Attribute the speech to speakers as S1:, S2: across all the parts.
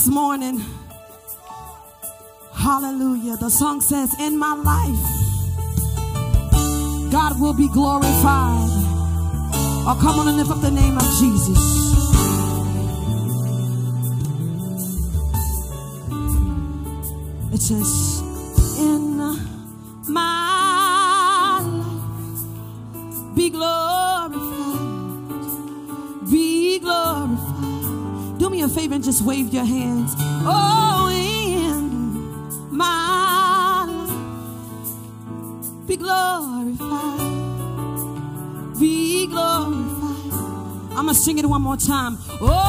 S1: this morning. Hallelujah. The song says, In my life, God will be glorified. Oh, come on and lift up the name of Jesus. It says, Just wave your hands. Oh, in my life, be glorified. Be glorified. I'm going to sing it one more time. Oh,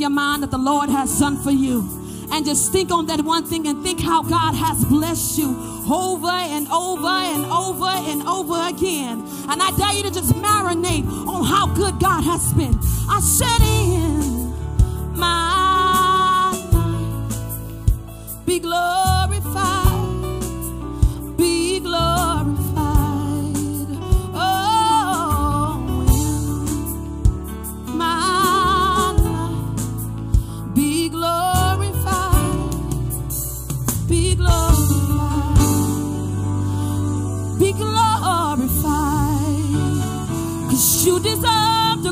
S1: your mind that the Lord has done for you. And just think on that one thing and think how God has blessed you over and over and over and over again. And I dare you to just marinate on how good God has been. I said in my life, be glorified,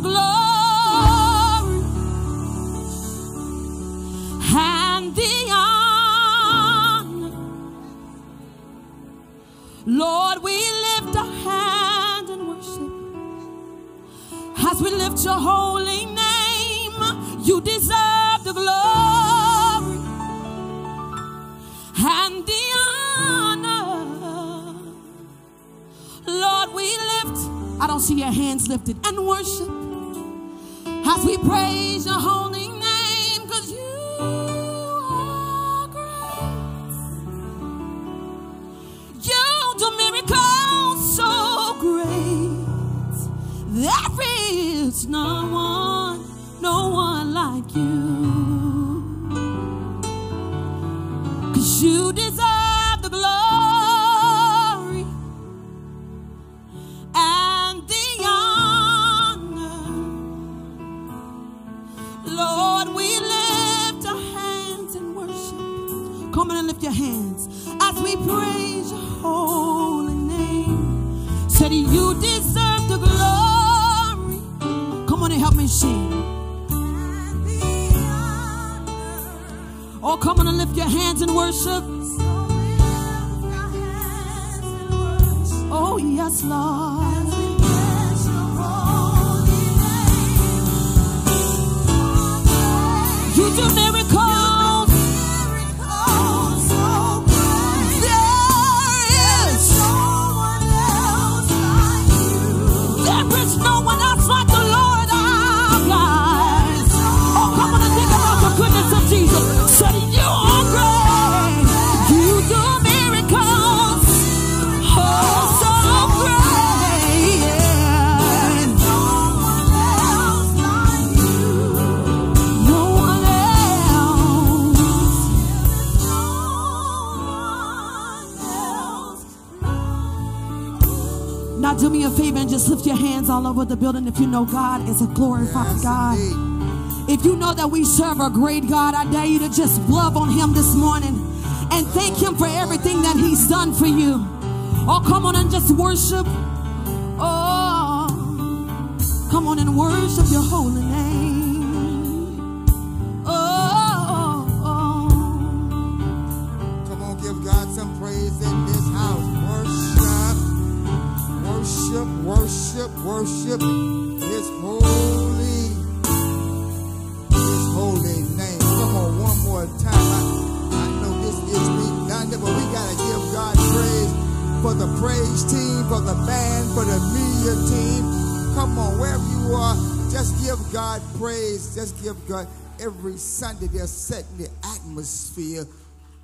S1: the glory and the honor. Lord, we lift our hand and worship as we lift your holy name. You deserve the glory and the honor. Lord, we lift, I don't see your hands lifted, and worship as we praise your holy name because you are great. You do miracles so great. That there is no one, Said you deserve the glory. Come on and help me sing. Oh, come on and lift your hands in worship. Oh, yes, Lord. You do miracles. Hands all over the building if you know God is a glorified God. If you know that we serve a great God, I dare you to just love on him this morning and thank him for everything that he's done for you. Oh, come on and just worship. Oh, come on and worship your holy name.
S2: Worship, His holy, His holy name. Come on, one more time. I, I know this is redundant, but we gotta give God praise for the praise team, for the band, for the media team. Come on, wherever you are, just give God praise. Just give God. Every Sunday they're setting the atmosphere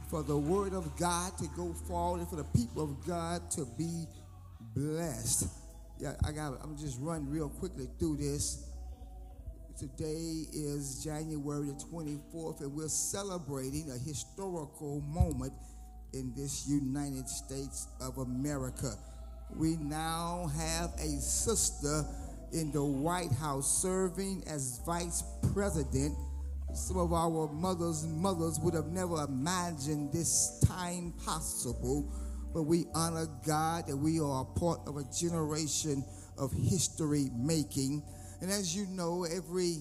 S2: for the word of God to go forward and for the people of God to be blessed. I got. I'm just run real quickly through this. Today is January the 24th, and we're celebrating a historical moment in this United States of America. We now have a sister in the White House serving as vice president. Some of our mothers and mothers would have never imagined this time possible, but we honor God that we are a part of a generation of history making. And as you know, every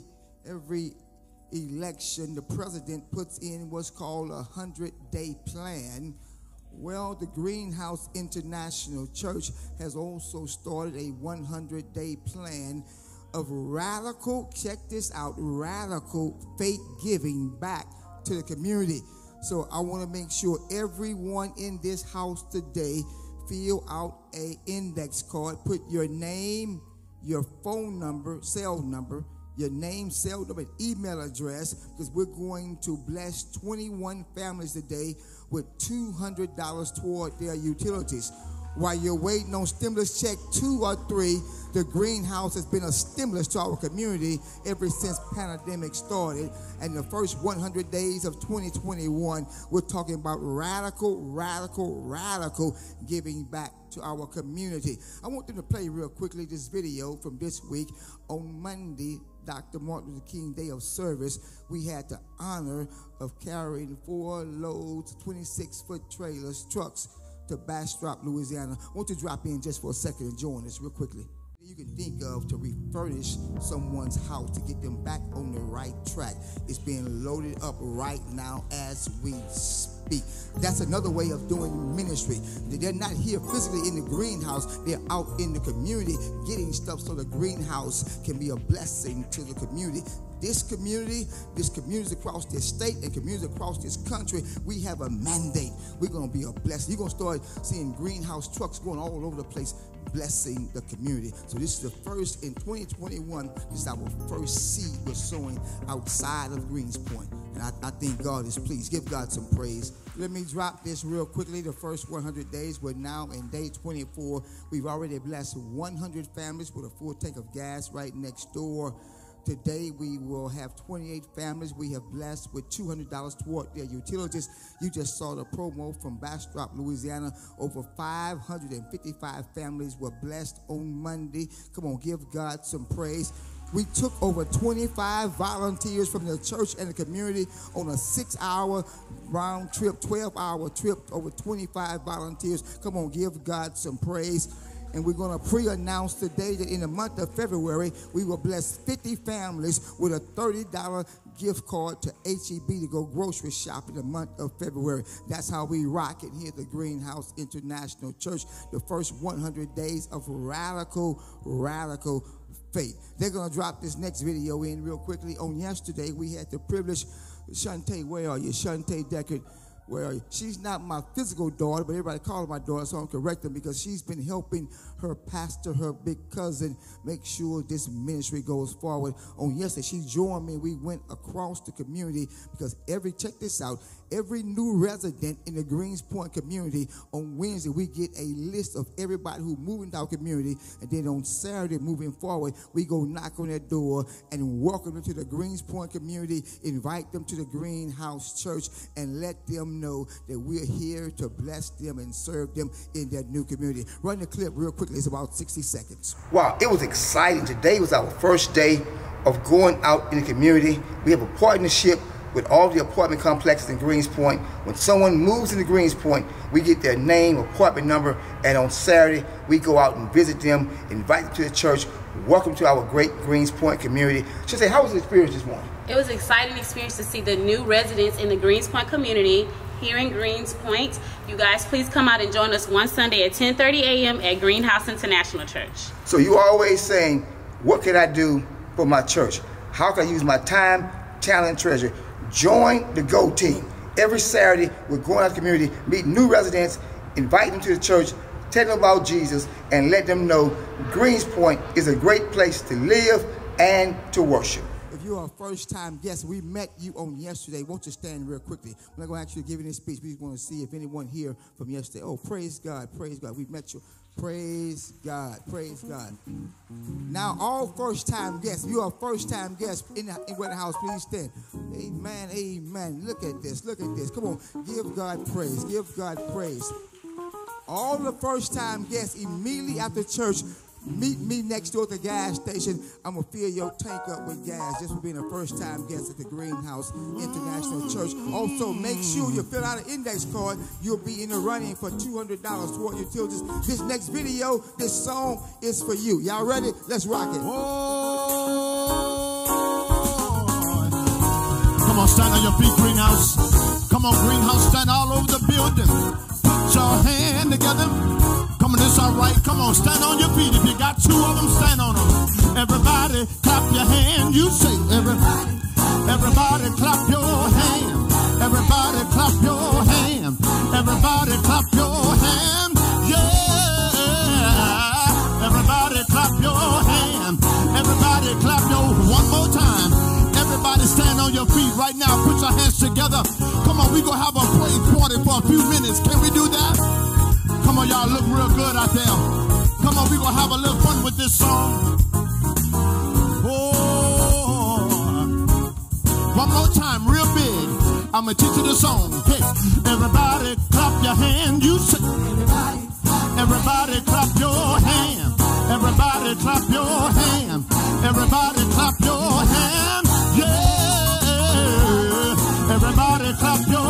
S2: every election, the president puts in what's called a hundred day plan. Well, the Greenhouse International Church has also started a 100 day plan of radical, check this out, radical faith giving back to the community. So I want to make sure everyone in this house today fill out a index card, put your name, your phone number, cell number, your name, cell number, email address, because we're going to bless 21 families today with $200 toward their utilities. While you're waiting on stimulus check two or three, the greenhouse has been a stimulus to our community ever since pandemic started. And the first 100 days of 2021, we're talking about radical, radical, radical giving back to our community. I want them to play real quickly this video from this week on Monday, Dr. Martin Luther King Day of Service, we had the honor of carrying four loads, 26 foot trailers, trucks to Bastrop, Louisiana. Want to drop in just for a second and join us real quickly. You can think of to refurnish someone's house to get them back on the right track. It's being loaded up right now as we speak. That's another way of doing ministry. They're not here physically in the greenhouse, they're out in the community getting stuff so the greenhouse can be a blessing to the community this community, this communities across this state and communities across this country, we have a mandate. We're going to be a blessing. You're going to start seeing greenhouse trucks going all over the place blessing the community. So this is the first in 2021. This is our first seed we're sowing outside of Greenspoint. And I, I think God is pleased. Give God some praise. Let me drop this real quickly. The first 100 days, we're now in day 24. We've already blessed 100 families with a full tank of gas right next door. Today we will have 28 families we have blessed with $200 toward their utilities. You just saw the promo from Bastrop, Louisiana. Over 555 families were blessed on Monday. Come on, give God some praise. We took over 25 volunteers from the church and the community on a six hour round trip, 12 hour trip, over 25 volunteers. Come on, give God some praise. And we're going to pre announce today that in the month of February, we will bless 50 families with a $30 gift card to HEB to go grocery shop in the month of February. That's how we rock it here at the Greenhouse International Church. The first 100 days of radical, radical faith. They're going to drop this next video in real quickly. On yesterday, we had the privilege. Shantae, where are you? Shantae Deckard where she's not my physical daughter, but everybody call her my daughter, so I'm correcting because she's been helping her pastor, her big cousin, make sure this ministry goes forward. On yesterday, she joined me. We went across the community because every check this out, every new resident in the Greenspoint community on Wednesday, we get a list of everybody who moved into our community. And then on Saturday, moving forward, we go knock on their door and welcome them to the Greenspoint community, invite them to the Greenhouse Church, and let them know that we're here to bless them and serve them in their new community. Run the clip real quickly. It's about 60 seconds.
S3: Wow, it was exciting. Today was our first day of going out in the community. We have a partnership with all the apartment complexes in Greenspoint. When someone moves into Greenspoint, we get their name, apartment number, and on Saturday, we go out and visit them, invite them to the church, welcome to our great Greenspoint community. She say, how was the experience this morning?
S4: It was an exciting experience to see the new residents in the Greenspoint community here in Greens Point. You guys, please come out and join us one Sunday at 10:30 a.m. at Greenhouse International Church.
S5: So you're always saying, what can I do for my church? How can I use my time, talent, and treasure? Join the GO team. Every Saturday, we're going out to the community, meet new residents, invite them to the church, tell them about Jesus, and let them know Greens Point is a great place to live and to worship.
S2: If you're a first time guest, we met you on yesterday. Won't you stand real quickly? We're not going to ask you to give any speech. We just want to see if anyone here from yesterday. Oh, praise God, praise God. We met you. Praise God, praise God. Now, all first time guests, you're a first time guest in the in Wedding House, please stand. Amen, amen. Look at this, look at this. Come on, give God praise, give God praise. All the first time guests immediately after church meet me next door at the gas station. I'm gonna fill your tank up with gas just for being a first time guest at the Greenhouse International Church. Also, make sure you fill out an index card. You'll be in the running for $200 toward your utilities. This next video, this song is for you. Y'all ready? Let's rock it. Oh.
S6: Come on, stand on your feet, Greenhouse. Come on, Greenhouse, stand all over the building. Put your hand together. Come on, this all right. Come on, stand on your feet. If you got two of them, stand on them. Everybody, clap your hand. You say, everybody. Everybody, clap your hand. Everybody, clap your hand. Everybody, clap your hand. Yeah. Everybody, clap your hand. Everybody, clap your. One more time. Everybody stand on your feet right now. Put your hands together. Come on, we gonna have a praise party for a few minutes. Can we do that? On, y'all look real good out there. Come on, we gonna have a little fun with this song. Oh, one more time, real big. I'm gonna teach you the song. Hey, everybody, clap your hand. You say, everybody, everybody, clap your hand. Everybody, clap your hand. Everybody, clap your hand. Yeah. Everybody, clap your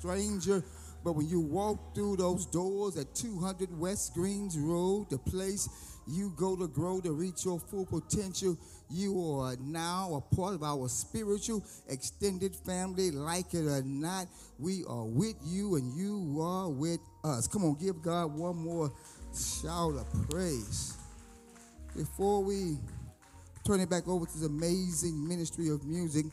S2: stranger. But when you walk through those doors at 200 West Greens Road, the place you go to grow to reach your full potential, you are now a part of our spiritual extended family. Like it or not, we are with you and you are with us. Come on, give God one more shout of praise. Before we turn it back over to the amazing ministry of music.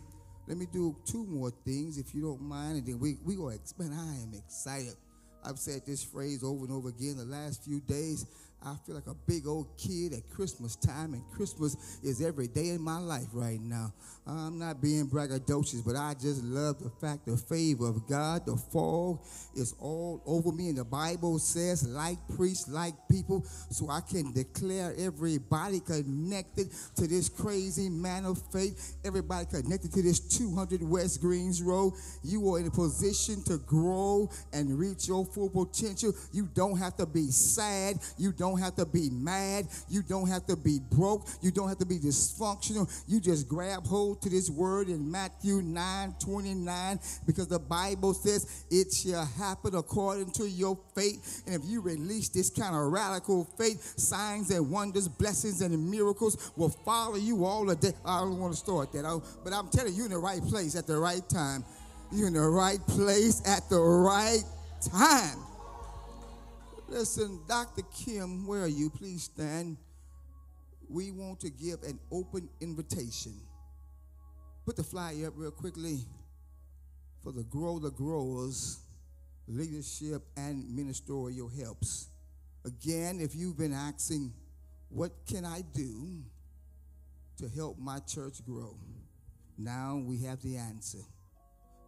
S2: Let me do two more things, if you don't mind, and then we we gonna expand. I am excited. I've said this phrase over and over again the last few days. I feel like a big old kid at Christmas time, and Christmas is every day in my life right now. I'm not being braggadocious, but I just love the fact the favor of God, the fog is all over me. And the Bible says, like priests, like people, so I can declare everybody connected to this crazy man of faith, everybody connected to this 200 West Greens Road. You are in a position to grow and reach your full potential. You don't have to be sad. You don't have to be mad. You don't have to be broke. You don't have to be dysfunctional. You just grab hold to this word in Matthew 9 29 because the Bible says it shall happen according to your faith. And if you release this kind of radical faith, signs and wonders, blessings and miracles will follow you all the day. I don't want to start that, but I'm telling you, you're in the right place at the right time. You're in the right place at the right time. Listen, Dr. Kim, where are you? Please stand. We want to give an open invitation. Put the flyer up real quickly for the Grow the Growers leadership and ministerial helps. Again, if you've been asking, what can I do to help my church grow? Now we have the answer.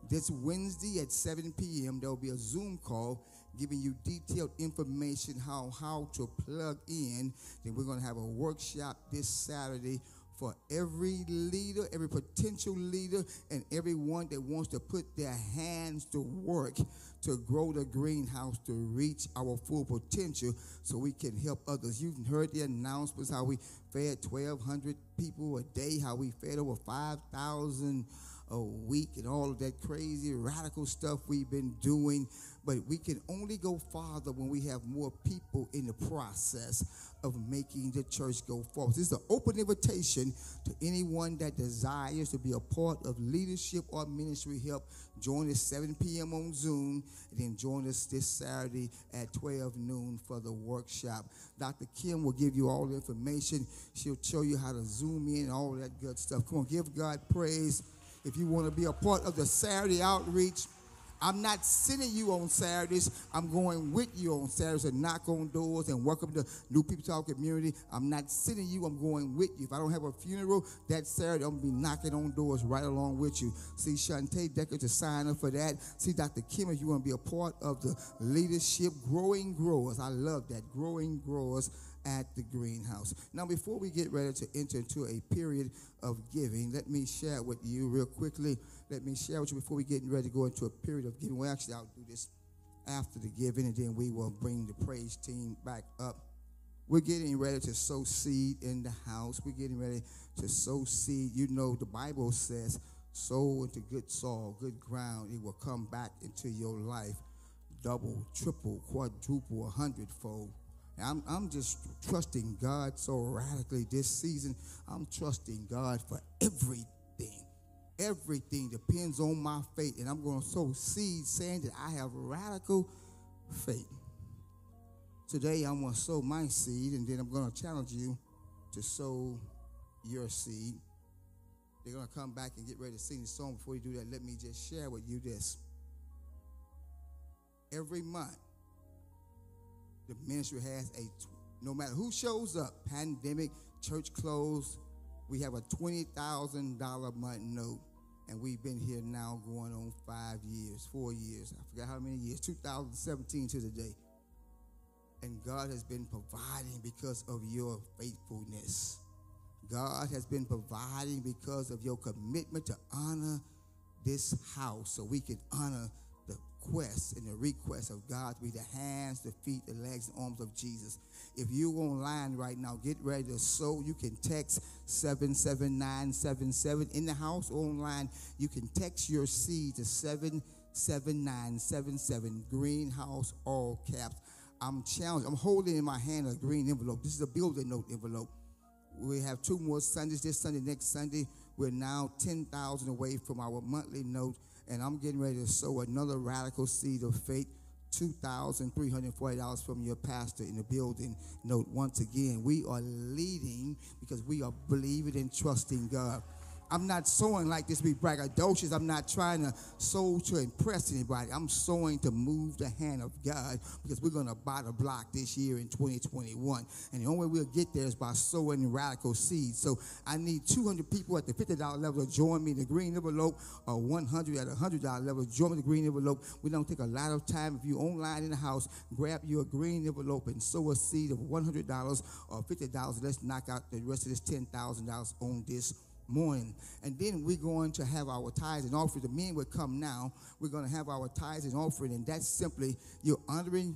S2: This Wednesday at 7 p.m., there will be a Zoom call giving you detailed information how how to plug in. Then we're going to have a workshop this Saturday for every leader, every potential leader, and everyone that wants to put their hands to work to grow the greenhouse to reach our full potential so we can help others. You've heard the announcements how we fed 1,200 people a day, how we fed over 5,000 a week and all of that crazy radical stuff we've been doing. But we can only go farther when we have more people in the process of making the church go forward. This is an open invitation to anyone that desires to be a part of leadership or ministry help. Join us 7 p.m. on Zoom, and then join us this Saturday at 12 noon for the workshop. Dr. Kim will give you all the information. She'll show you how to zoom in all that good stuff. Come on, give God praise. If you want to be a part of the Saturday outreach, I'm not sending you on Saturdays. I'm going with you on Saturdays and knock on doors and welcome to New People Talk community. I'm not sending you. I'm going with you. If I don't have a funeral that Saturday, I'm gonna be knocking on doors right along with you. See Shantae Decker to sign up for that. See Dr. Kim if you want to be a part of the leadership growing growers. I love that growing growers at the greenhouse. Now, before we get ready to enter into a period of giving, let me share with you real quickly. Let me share with you before we get ready to go into a period of giving. Well, actually, I'll do this after the giving, and then we will bring the praise team back up. We're getting ready to sow seed in the house. We're getting ready to sow seed. You know, the Bible says, sow into good soil, good ground. It will come back into your life double, triple, quadruple, a hundredfold. I'm, I'm just trusting God so radically this season. I'm trusting God for everything. Everything depends on my faith. And I'm going to sow seed saying that I have radical faith. Today, I'm going to sow my seed, and then I'm going to challenge you to sow your seed. They're going to come back and get ready to sing the song. Before you do that, let me just share with you this. Every month, the ministry has a, no matter who shows up, pandemic, church closed, We have a $20,000 month note, and we've been here now going on five years, four years. I forgot how many years, 2017 to the day. And God has been providing because of your faithfulness. God has been providing because of your commitment to honor this house so we can honor quest and the request of God to be the hands, the feet, the legs, and arms of Jesus. If you're online right now, get ready to sow. You can text 77977 in the house online. You can text your seed to 77977 Greenhouse all caps. I'm challenged. I'm holding in my hand a green envelope. This is a building note envelope. We have two more Sundays. This Sunday, next Sunday. We're now ten thousand away from our monthly note, and I'm getting ready to sow another radical seed of faith. Two thousand three hundred forty dollars from your pastor in the building note. Once again, we are leading because we are believing and trusting God. I'm not sowing like this to be braggadocious. I'm not trying to sow to impress anybody. I'm sowing to move the hand of God because we're going to buy the block this year in 2021. And the only way we'll get there is by sowing radical seeds. So I need 200 people at the $50 level to join me in the green envelope or 100 at the $100 level. Join me in the green envelope. We don't take a lot of time. If you're online in the house, grab your green envelope and sow a seed of $100 or $50. Let's knock out the rest of this $10,000 on this morning. And then we're going to have our tithes and offering. The men will come now. We're going to have our tithes and offering, and that's simply you're honoring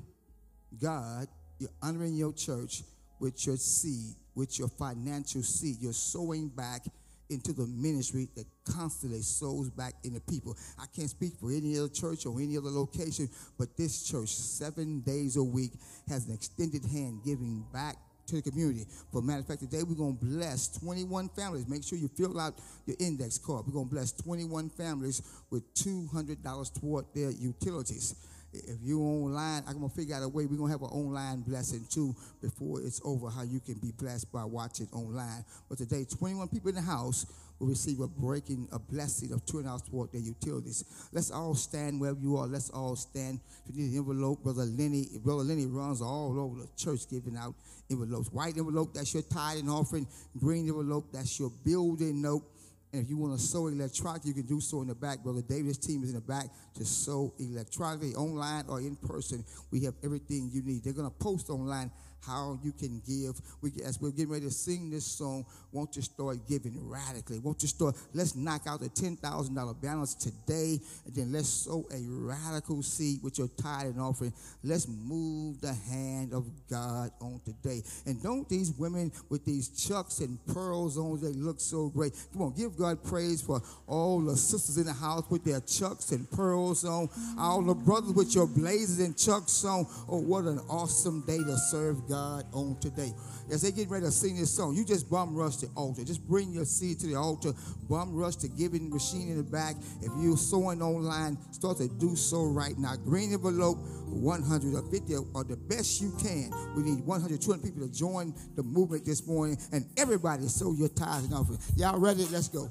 S2: God, you're honoring your church with your seed, with your financial seed. You're sowing back into the ministry that constantly sows back into people. I can't speak for any other church or any other location, but this church, seven days a week, has an extended hand giving back to the community. For matter of fact, today we're going to bless 21 families. Make sure you fill out your index card. We're going to bless 21 families with $200 toward their utilities. If you're online, I'm to figure out a way. We're to have an online blessing too before it's over, how you can be blessed by watching online. But today, 21 people in the house will receive a breaking, a blessing of $200 toward their utilities. Let's all stand wherever you are. Let's all stand. If you need an envelope, Brother Lenny, Brother Lenny runs all over the church giving out envelopes. White envelope, that's your tithe and offering. Green envelope, that's your building note. And if you want to sow electronically, you can do so in the back. Brother David's team is in the back to sow electronically, online or in person. We have everything you need. They're going to post online how you can give. We, as we're getting ready to sing this song, won't you start giving radically? Won't you start? Let's knock out the ten thousand dollar balance today, and then let's sow a radical seed with your tithe and offering. Let's move the hand of God on today. And don't these women with these chucks and pearls on, they look so great. Come on, give God praise for all the sisters in the house with their chucks and pearls on, all the brothers with your blazers and chucks on. Oh, what an awesome day to serve God on today. As they get ready to sing this song, you just bum rush the altar. Just bring your seed to the altar. Bum rush the giving machine in the back. If you're sowing online, start to do so right now. Green envelope, 100 or 50 or the best you can. We need 100, 200 people to join the movement this morning, and everybody sow your tithes and offering. Y'all ready? Let's go.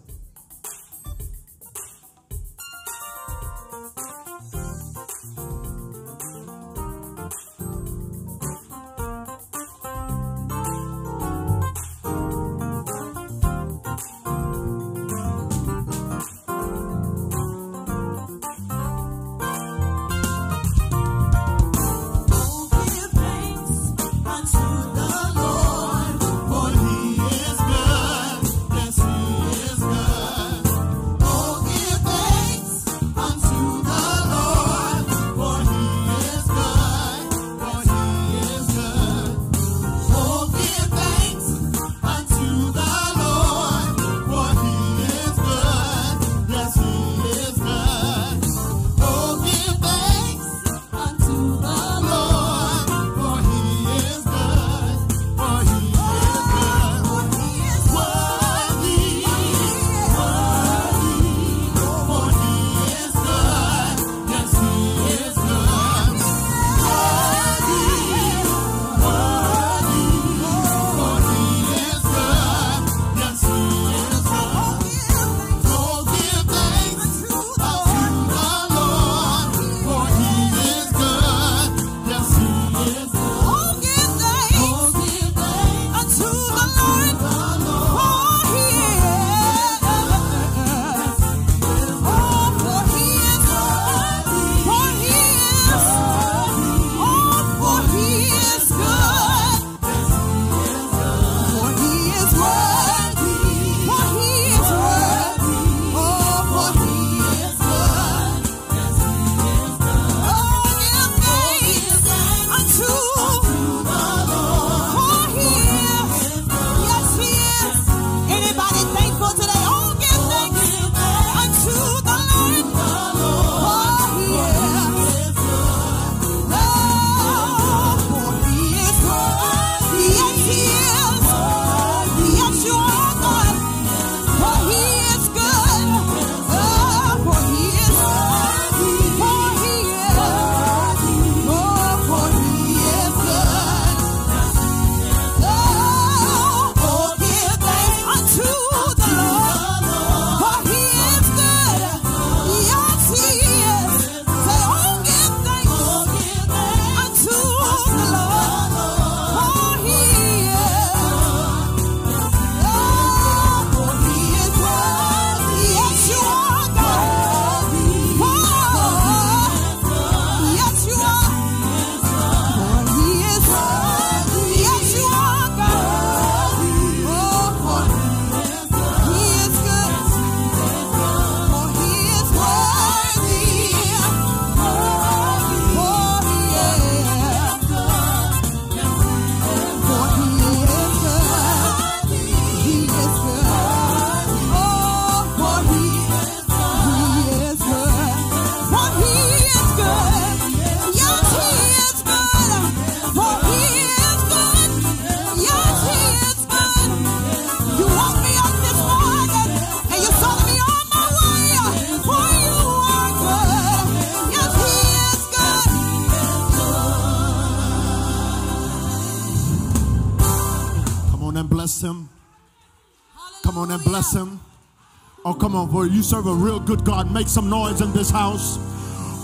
S6: Boy. You serve a real good God. Make some noise in this house.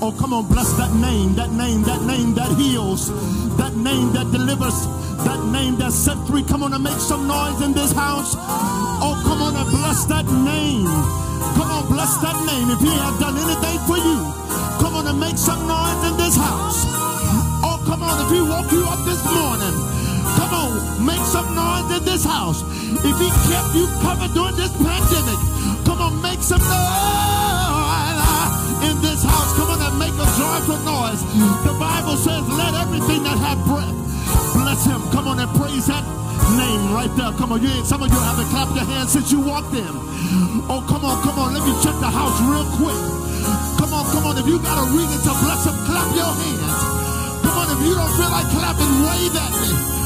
S6: Oh, come on, bless that name, that name, that name that heals, that name that delivers, that name that set free. Come on and make some noise in this house. Oh, come on and bless that name. Come on, bless that name. If he have done anything for you, come on and make some noise in this house. Oh, come on, if he woke you up this morning, come on, make some noise in this house. If he kept you covered during this pandemic, some noise in this house. Come on and make a joyful noise. The Bible says, let everything that have breath bless him. Come on and praise that name right there. Come on, you some of you haven't clapped your hands since you walked in. Oh, come on, come on. Let me check the house real quick. Come on, come on. If you got a reason to bless him, clap your hands. Come on, if you don't feel like clapping, wave at me.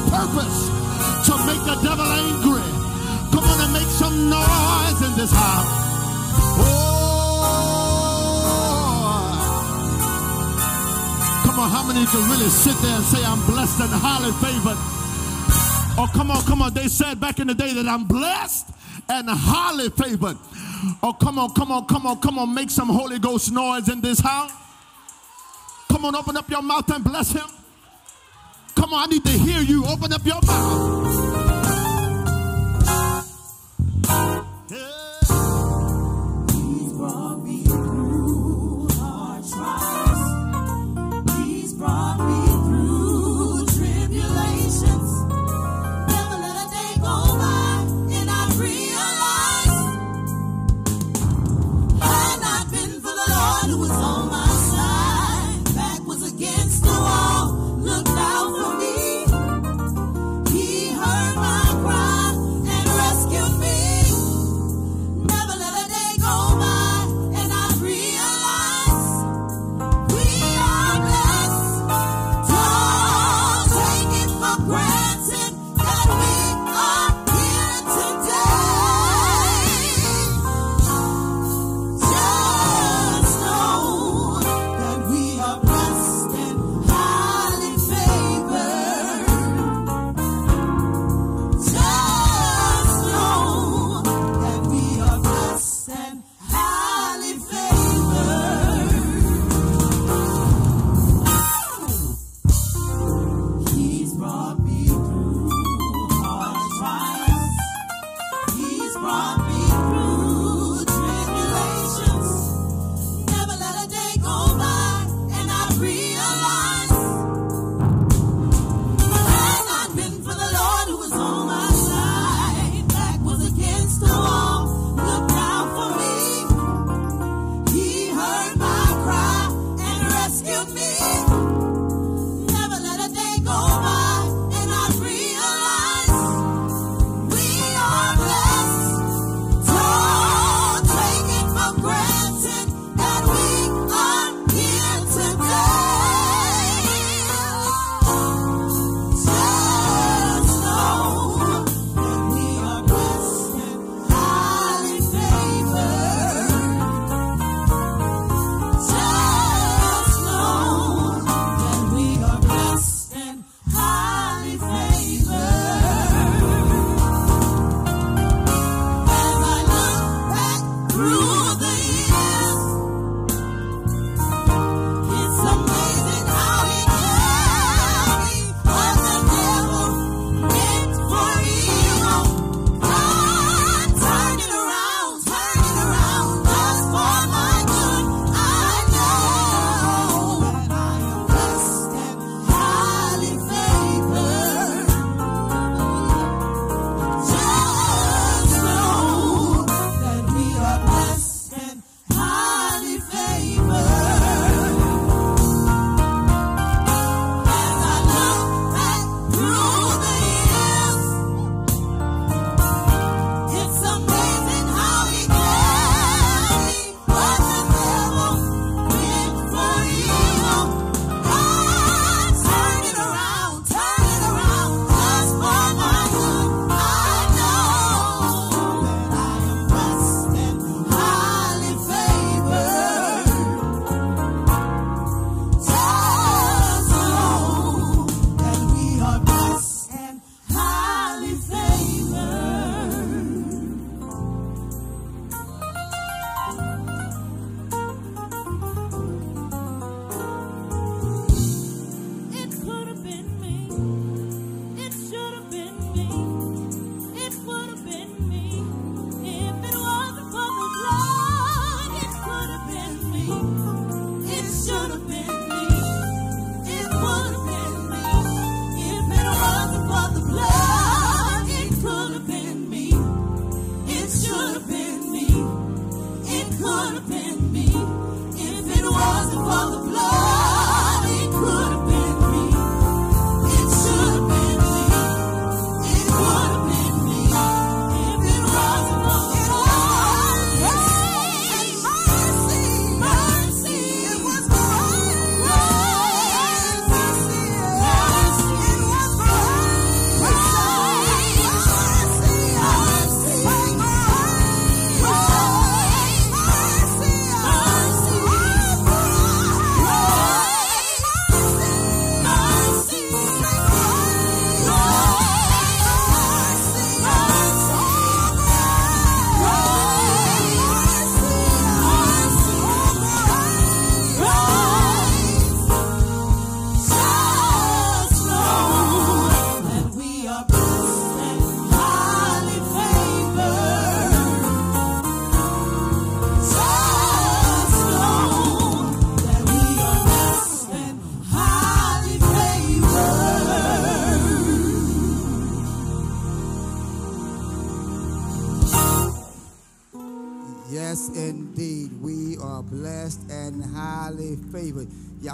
S6: On purpose to make the devil angry. Come on and make some noise in this house. Oh. Come on, how many can really sit there and say, I'm blessed and highly favored? Oh, come on, come on. They said back in the day that I'm blessed and highly favored. Oh, come on, come on, come on, come on. Make some Holy Ghost noise in this house. Come on, open up your mouth and bless him. Come on, I need to hear you. Open up your mouth.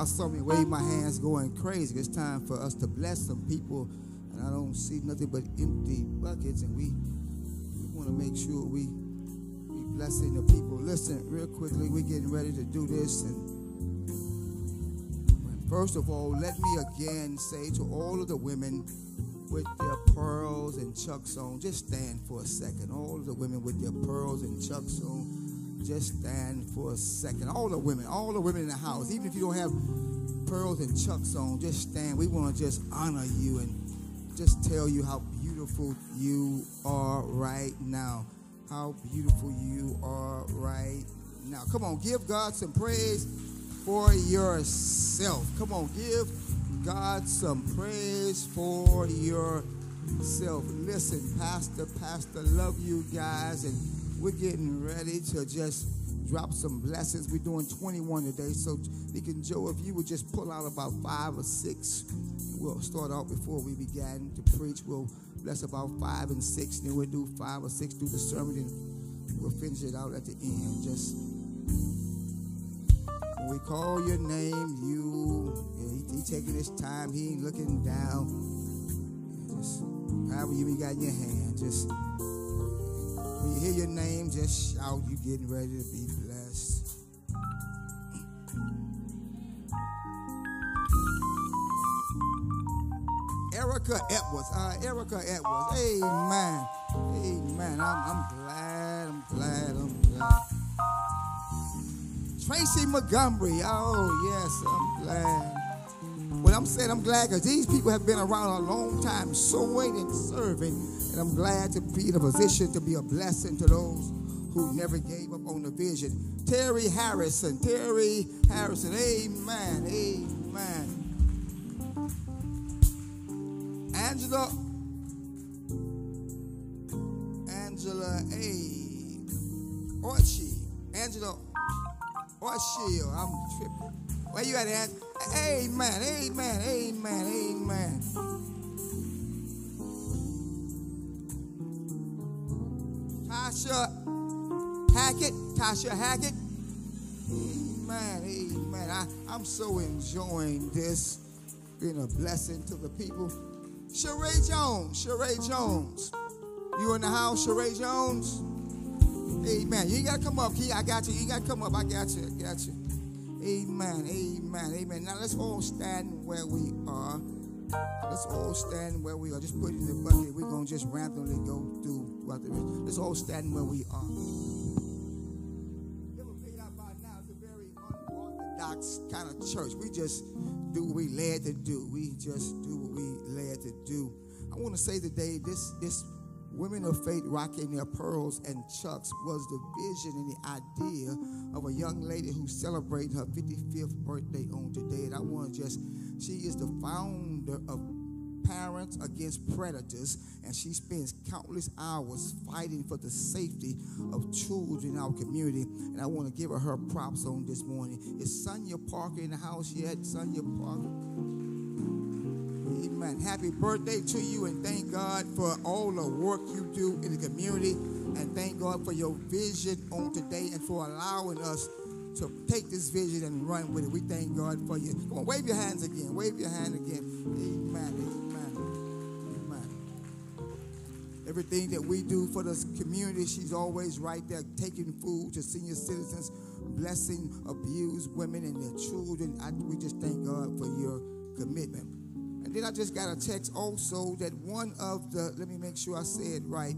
S2: Y'all saw me wave my hands going crazy. It's time for us to bless some people. And I don't see nothing but empty buckets. And we, we want to make sure we, we blessing the people. Listen, real quickly, we're getting ready to do this. And first of all, let me again say to all of the women with their pearls and chucks on, just stand for a second. All of the women with their pearls and chucks on, just stand for a second. All the women, all the women in the house, even if you don't have pearls and chucks on, just stand. We want to just honor you and just tell you how beautiful you are right now. How beautiful you are right now. Come on, give God some praise for yourself. Come on, give God some praise for yourself. Listen, Pastor, Pastor, love you guys, and we're getting ready to just drop some blessings. We're doing 21 today, so Deacon Joe, if you would just pull out about five or six, we'll start out before we began to preach. We'll bless about five and six, then we'll do five or six through the sermon, and we'll finish it out at the end. Just when we call your name, you he, he taking his time. He ain't looking down. Just however you got in your hand, just when you hear your name, just shout. You getting ready to be blessed. Erica Edwards. Uh, Erica Edwards. Amen. Amen. I'm, I'm glad. I'm glad. I'm glad. Tracy Montgomery. Oh, yes, I'm glad. What I'm saying I'm glad because these people have been around a long time sowing and serving. And I'm glad to be in a position to be a blessing to those who never gave up on the vision. Terry Harrison. Terry Harrison. Amen. Amen. Angela. Angela A. Orchie. Angela Orchie. I'm tripping. Where you at, Angela? Amen. Amen. Amen. Amen. Tasha Hackett. Tasha Hackett. Amen. Amen. I, I'm so enjoying this. Being a blessing to the people. Sheree Jones. Sheree Jones. You in the house, Sheree Jones? Amen. You gotta come up, Key. I got you. You gotta come up. I got you. I got you. Amen. Amen. Amen. Now let's all stand where we are. Let's all stand where we are. Just put it in the bucket. We're gonna just randomly go through what there is. Let's all stand where we are. You ever figured out by now it's a very unorthodox kind of church. We just do what we led to do. We just do what we led to do. I want to say today, this this women of faith rocking their pearls and chucks was the vision and the idea of a young lady who celebrated her 55th birthday on today. And I want to just, she is the founder of Parents Against Predators, and she spends countless hours fighting for the safety of children in our community. And I want to give her her props on this morning. Is Sonia Parker in the house yet? Sonia Parker. Amen. Happy birthday to you, and thank God for all the work you do in the community. And thank God for your vision on today and for allowing us to take this vision and run with it. We thank God for you. Come on, wave your hands again. Wave your hand again. Amen. Everything that we do for this community, she's always right there taking food to senior citizens, blessing abused women and their children. I, we just thank God for your commitment. And then I just got a text also that one of the, let me make sure I say it right,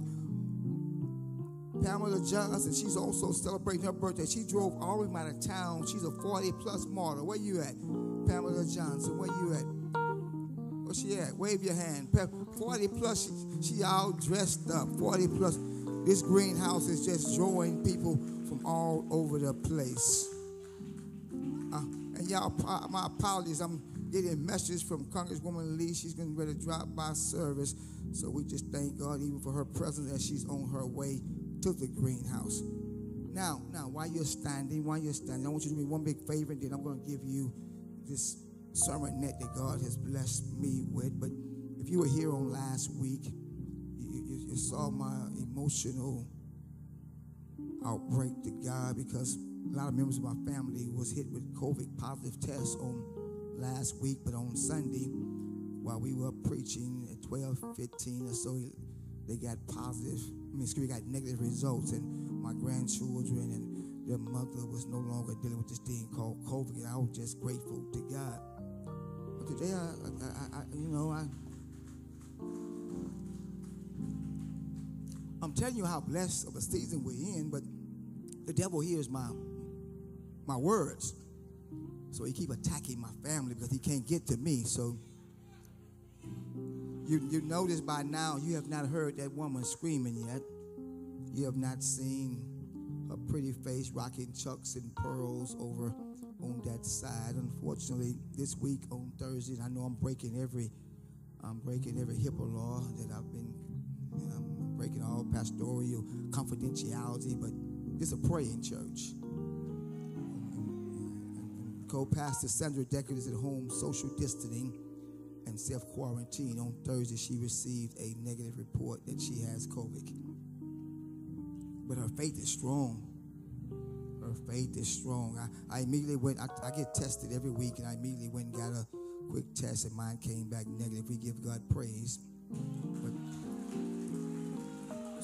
S2: Pamela Johnson, she's also celebrating her birthday. She drove all the way out of town. She's a 40 plus model. Where you at? Pamela Johnson, where you at? Where she at? Wave your hand. 40 plus, she, she all dressed up. 40 plus. This greenhouse is just drawing people from all over the place. Uh, and y'all, my apologies. I'm getting messages from Congresswoman Lee. She's ready to drop by service. So we just thank God even for her presence as she's on her way to the greenhouse. Now, now, while you're standing, while you're standing, I want you to do me one big favor, and then I'm going to give you this sermonette that God has blessed me with. But if you were here on last week, you, you, you saw my emotional outbreak to God because a lot of members of my family was hit with COVID positive tests on last week, but on Sunday, while we were preaching at 12, 15 or so, they got positive, I mean, excuse me, got negative results, and my grandchildren and their mother was no longer dealing with this thing called COVID, I was just grateful to God. Today, I, I, I you know, I, I'm telling you how blessed of a season we're in, but the devil hears my my words. So he keep attacking my family because he can't get to me. So you you notice by now you have not heard that woman screaming yet. You have not seen her pretty face rocking chucks and pearls over on that side. Unfortunately, this week on Thursday, I know I'm breaking every I'm breaking every HIPAA law that I've been I'm breaking all pastoral confidentiality, but it's a praying church. Co-pastor Sandra Decker is at home social distancing and self-quarantine. On Thursday, she received a negative report that she has COVID. But her faith is strong. Her faith is strong. I, I immediately went, I, I get tested every week, and I immediately went and got a quick test, and mine came back negative. We give God praise. But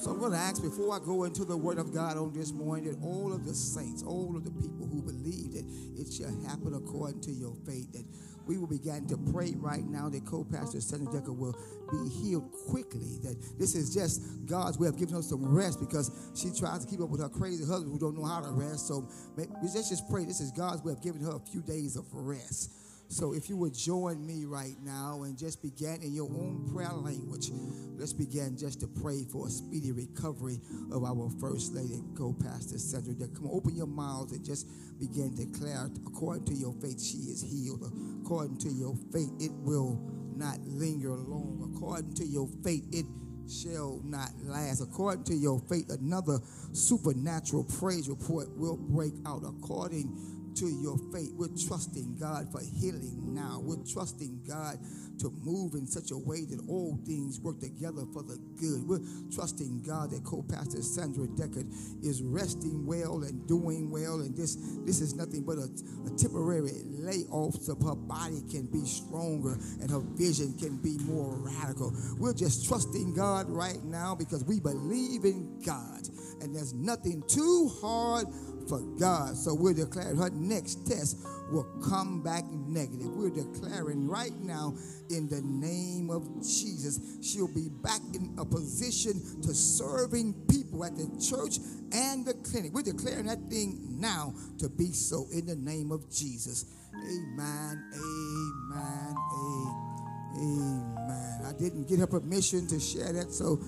S2: so I'm going to ask before I go into the Word of God on this morning that all of the saints, all of the people who believe that it shall happen according to your faith, that we will begin to pray right now that co-pastor Sandra Decker will be healed quickly. That this is just God's way of giving her some rest because she tries to keep up with her crazy husband who don't know how to rest. So let's just pray. This is God's way of giving her a few days of rest. So if you would join me right now and just begin in your own prayer language, let's begin just to pray for a speedy recovery of our First Lady, co-pastor Sandra. Come on, open your mouths and just begin to declare, according to your faith, she is healed. According to your faith, it will not linger long. According to your faith, it shall not last. According to your faith, another supernatural praise report will break out. According to your faith. We're trusting God for healing now. We're trusting God to move in such a way that all things work together for the good. We're trusting God that co-pastor Sandra Decker is resting well and doing well. And this, this is nothing but a, a temporary layoff so her body can be stronger and her vision can be more radical. We're just trusting God right now because we believe in God. And there's nothing too hard for God. So we're declaring her next test will come back negative. We're declaring right now in the name of Jesus, she'll be back in a position to serving people at the church and the clinic. We're declaring that thing now to be so in the name of Jesus. Amen. Amen. Amen. I didn't get her permission to share that, so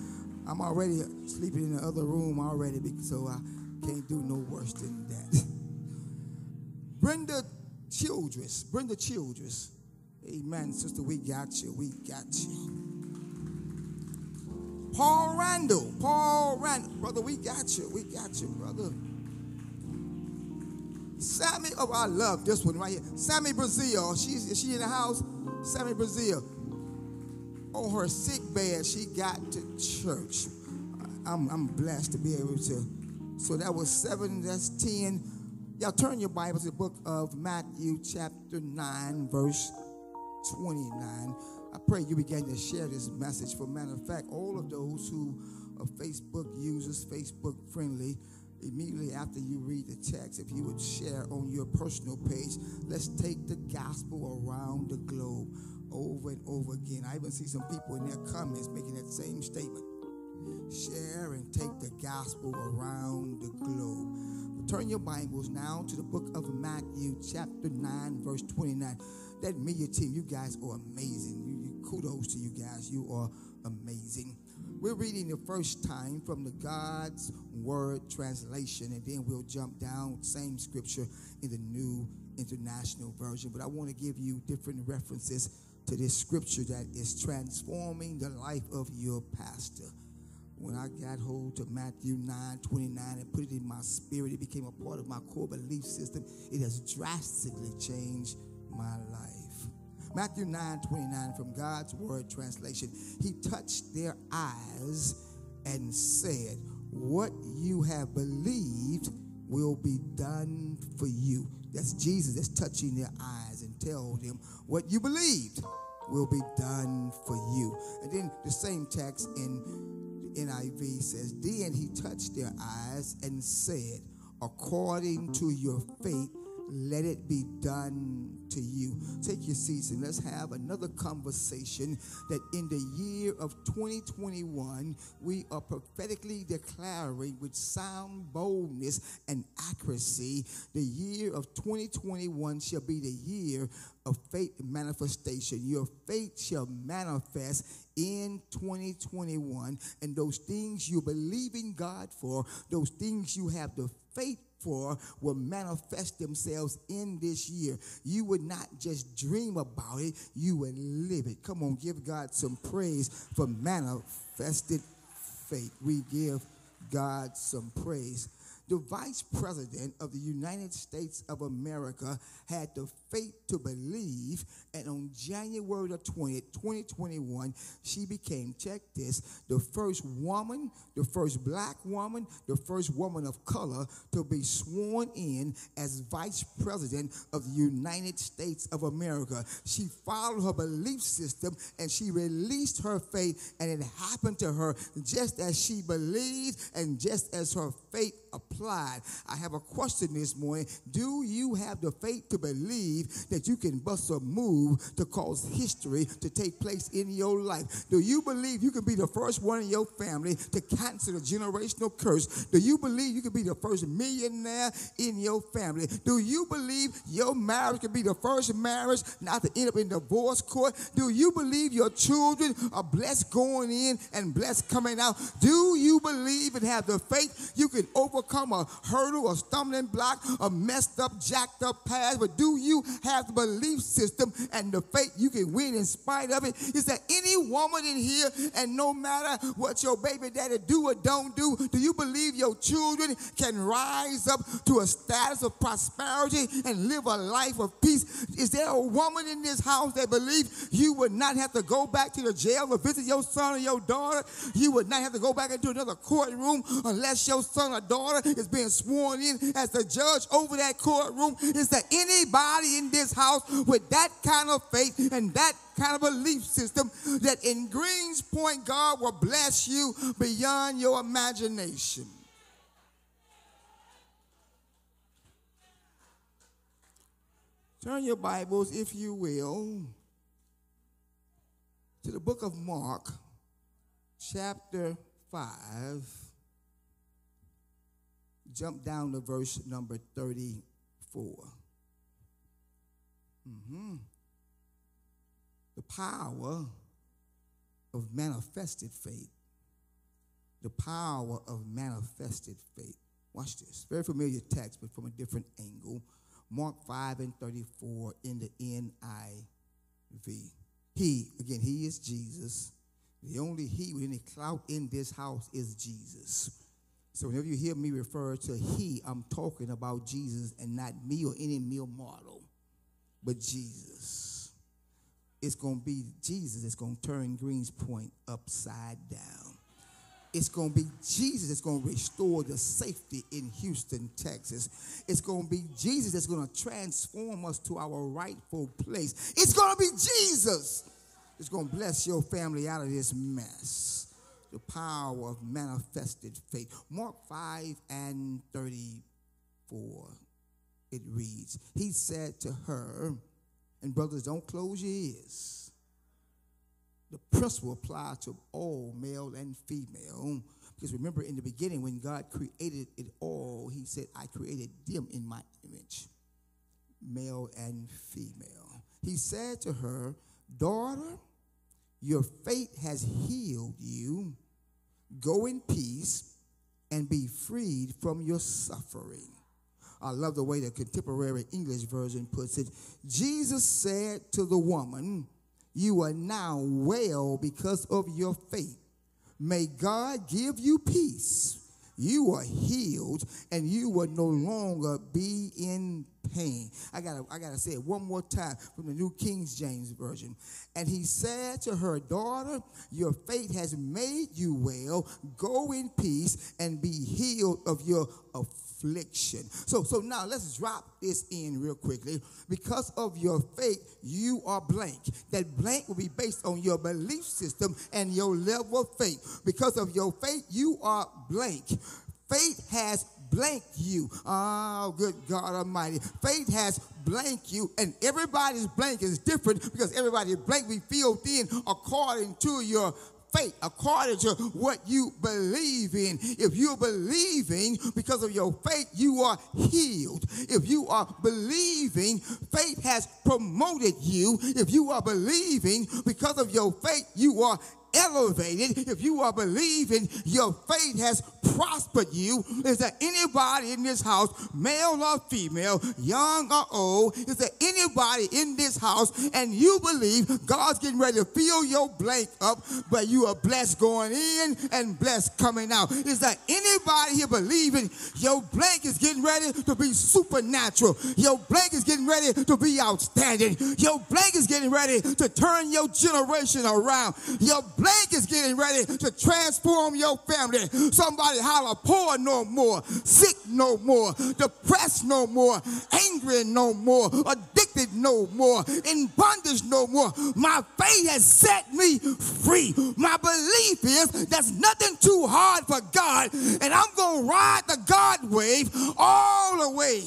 S2: I'm already sleeping in the other room already, so I can't do no worse than that. Brenda Childress, Brenda Childress. Amen, sister, we got you. We got you. Paul Randall, Paul Randall, brother, we got you. We got you, brother. Sammy, oh, I love this one right here. Sammy Brazil, she's she in the house? Sammy Brazil. On her sick bed, she got to church. I'm, I'm blessed to be able to so that was seven, that's 10. Y'all turn your Bible to the book of Matthew, chapter 9, verse 29. I pray you begin to share this message. For matter of fact, all of those who are Facebook users, Facebook friendly, immediately after you read the text, if you would share on your personal page, let's take the gospel around the globe over and over again. I even see some people in their comments making that same statement share and take the gospel around the globe. Turn your Bibles now to the book of Matthew, chapter 9, verse 29. That media team, you guys are amazing. You, you, kudos to you guys. You are amazing. We're reading the first time from the God's Word translation, and then we'll jump down, same scripture in the New International Version. But I want to give you different references to this scripture that is transforming the life of your pastor when I got hold to Matthew 9 29 and put it in my spirit, it became a part of my core belief system. It has drastically changed my life. Matthew 9 29 from God's Word translation. He touched their eyes and said, what you have believed will be done for you. That's Jesus that's touching their eyes and tell them what you believed will be done for you. And then the same text in NIV says, Then he touched their eyes and said, According to your faith, let it be done to you. Take your seats and let's have another conversation that in the year of 2021, we are prophetically declaring with sound boldness and accuracy the year of 2021 shall be the year of faith manifestation. Your faith shall manifest in 2021, and those things you believe in God for, those things you have the faith for will manifest themselves in this year. You would not just dream about it, you would live it. Come on, give God some praise for manifested faith. We give God some praise. The vice president of the United States of America had the faith to believe, and on January the 20th, 2021, she became, check this, the first woman, the first black woman, the first woman of color to be sworn in as vice president of the United States of America. She followed her belief system and she released her faith, and it happened to her just as she believed and just as her faith applied. I have a question this morning. Do you have the faith to believe that you can bust a move to cause history to take place in your life? Do you believe you can be the first one in your family to cancel a generational curse? Do you believe you can be the first millionaire in your family? Do you believe your marriage can be the first marriage not to end up in divorce court? Do you believe your children are blessed going in and blessed coming out? Do you believe and have the faith you can overcome a hurdle, a stumbling block, a messed up, jacked up past? But do you have the belief system and the faith you can win in spite of it? Is there any woman in here, and no matter what your baby daddy do or don't do, do you believe your children can rise up to a status of prosperity and live a life of peace? Is there a woman in this house that believes you would not have to go back to the jail to visit your son or your daughter? You would not have to go back into another courtroom unless your son or daughter is being sworn in as the judge over that courtroom. Is there anybody in this house with that kind of faith and that kind of belief system that in Greenspoint God will bless you beyond your imagination? Turn your Bibles, if you will, to the book of Mark, chapter 5. Jump down to verse number 34. Mhm. The power of manifested faith. The power of manifested faith. Watch this. Very familiar text, but from a different angle. Mark 5 and 34 in the NIV. He, again, he is Jesus. The only he with any clout in this house is Jesus. So whenever you hear me refer to he, I'm talking about Jesus and not me or any mere mortal, but Jesus. It's going to be Jesus that's going to turn Greenspoint upside down. It's going to be Jesus that's going to restore the safety in Houston, Texas. It's going to be Jesus that's going to transform us to our rightful place. It's going to be Jesus that's going to bless your family out of this mess. The power of manifested faith. Mark 5 and 34. It reads, He said to her, and brothers, don't close your ears the principle applies to all male and female. Because remember, in the beginning, when God created it all, He said, I created them in my image, male and female. He said to her, Daughter, your faith has healed you. Go in peace and be freed from your suffering. I love the way the contemporary English version puts it. Jesus said to the woman, You are now well because of your faith. May God give you peace. You are healed and you will no longer be in pain. I gotta, I gotta say it one more time from the New King James Version. And he said to her, Daughter, your faith has made you well. Go in peace and be healed of your affliction. So, so now let's drop this in real quickly. Because of your faith, you are blank. That blank will be based on your belief system and your level of faith. Because of your faith, you are blank. Faith has blank you. Oh, good God Almighty. Faith has blank you, and everybody's blank is different because everybody's blank we feel in according to your faith, according to what you believe in. If you're believing because of your faith, you are healed. If you are believing, faith has promoted you. If you are believing because of your faith, you are elevated. If you are believing, your faith has prospered you. Is there anybody in this house, male or female, young or old? Is there anybody in this house and you believe God's getting ready to fill your blank up, but you are blessed going in and blessed coming out? Is there anybody here believing your blank is getting ready to be supernatural? Your blank is getting ready to be outstanding. Your blank is getting ready to turn your generation around. Your blank is getting ready to transform your family. Somebody holler, poor no more, sick no more, depressed no more, angry no more, addicted no more, in bondage no more. My faith has set me free. My belief is there's nothing too hard for God, and I'm going to ride the God wave all the way.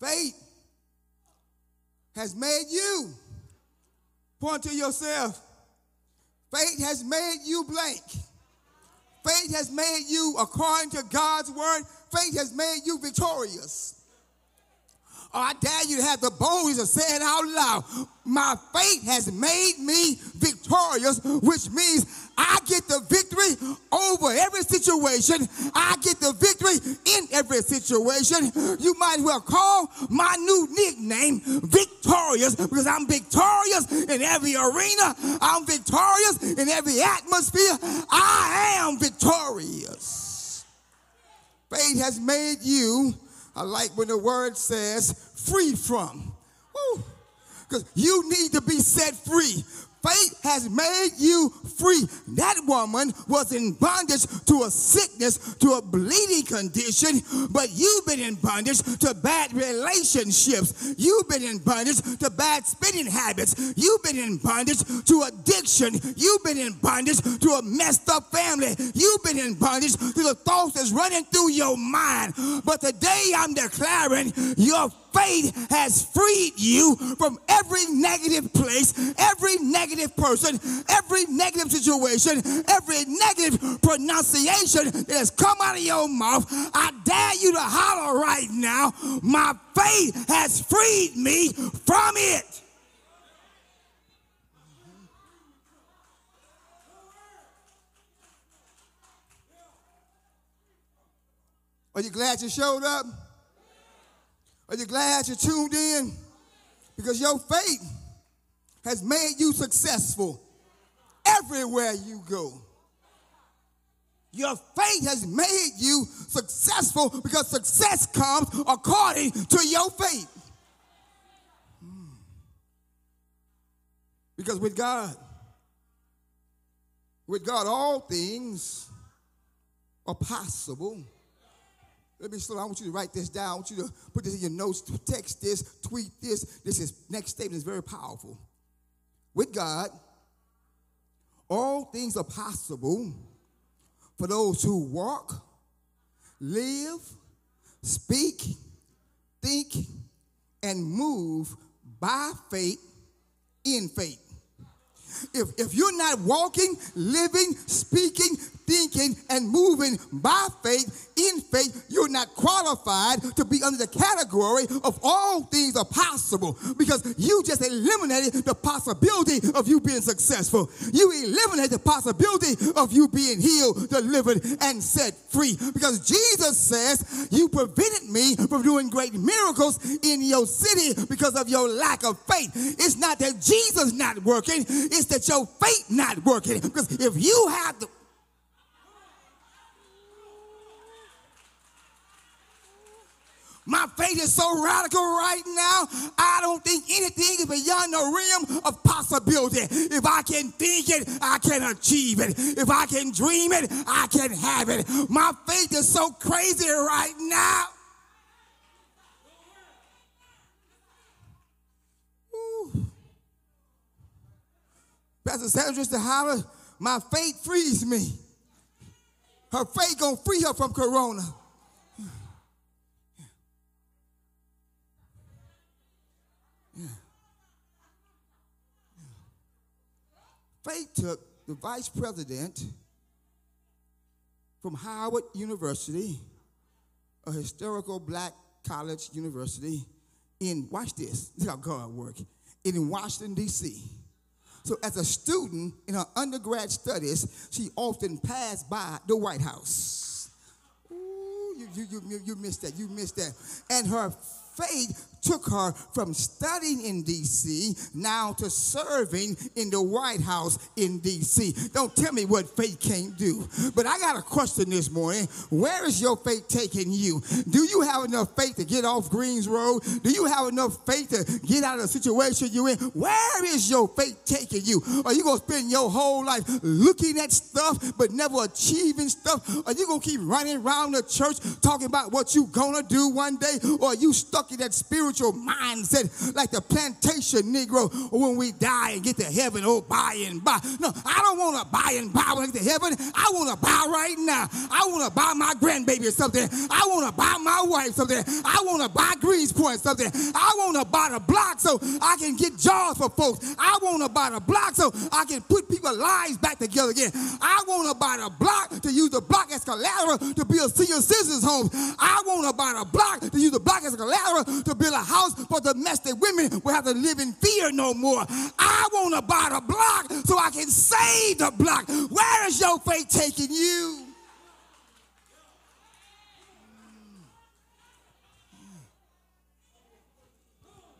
S2: Faith has made you. Point to yourself. Faith has made you blank. Faith has made you, according to God's word, faith has made you victorious. Oh, I dare you to have the boldness to say it out loud. My faith has made me victorious, which means I get the victory over every situation. I get the victory in every situation. You might well call my new nickname Victorious because I'm victorious in every arena. I'm victorious in every atmosphere. I am victorious. Faith has made you, I like when the word says, free from. Because you need to be set free. Faith has made you free. That woman was in bondage to a sickness, to a bleeding condition, but you've been in bondage to bad relationships. You've been in bondage to bad spending habits. You've been in bondage to addiction. You've been in bondage to a messed up family. You've been in bondage to the thoughts that's running through your mind. But today I'm declaring your faith has freed you from every negative place, every negative person, every negative situation, every negative pronunciation that has come out of your mouth. I dare you to holler right now, my faith has freed me from it. Are you glad you showed up? Are you glad you tuned in? Because your faith has made you successful everywhere you go. Your faith has made you successful because success comes according to your faith. Hmm. Because with God, with God, all things are possible. Let me slow. I want you to write this down. I want you to put this in your notes, text this, tweet this. This is next statement is very powerful. With God, all things are possible for those who walk, live, speak, think, and move by faith in faith. If, if you're not walking, living, speaking, thinking and moving by faith, in faith, you're not qualified to be under the category of all things are possible because you just eliminated the possibility of you being successful. You eliminated the possibility of you being healed, delivered, and set free because Jesus says, You prevented me from doing great miracles in your city because of your lack of faith. It's not that Jesus not working, it's that your faith not working. Because if you have the My faith is so radical right now, I don't think anything is beyond the realm of possibility. If I can think it, I can achieve it. If I can dream it, I can have it. My faith is so crazy right now. Pastor Sandra used to holler, my faith frees me. Her faith gonna free her from corona. Faith took the vice president from Howard University, a historical black college university in, watch this, this is how God works, in Washington, D.C. So as a student in her undergrad studies, she often passed by the White House. Ooh, you, you, you- you missed that, you missed that. And her faith took her from studying in D.C. now to serving in the White House in D.C. Don't tell me what faith can't do. But I got a question this morning. Where is your faith taking you? Do you have enough faith to get off Greens Road? Do you have enough faith to get out of the situation you're in? Where is your faith taking you? Are you going to spend your whole life looking at stuff but never achieving stuff? Are you going to keep running around the church talking about what you're going to do one day? Or are you stuck in that spiritual mindset like the plantation Negro when we die and get to heaven, oh, by and by? No, I don't want to buy and buy when I get to heaven. I want to buy right now. I want to buy my grandbaby or something. I want to buy my wife something. I want to buy Greenspoint something. I want to buy the block so I can get jobs for folks. I want to buy the block so I can put people's lives back together again. I want to buy the block to use the block as collateral to build senior citizens' homes. I want to buy the block to use the block as collateral to build a house for domestic women will have to live in fear no more. I want to buy the block so I can save the block. Where is your faith taking you?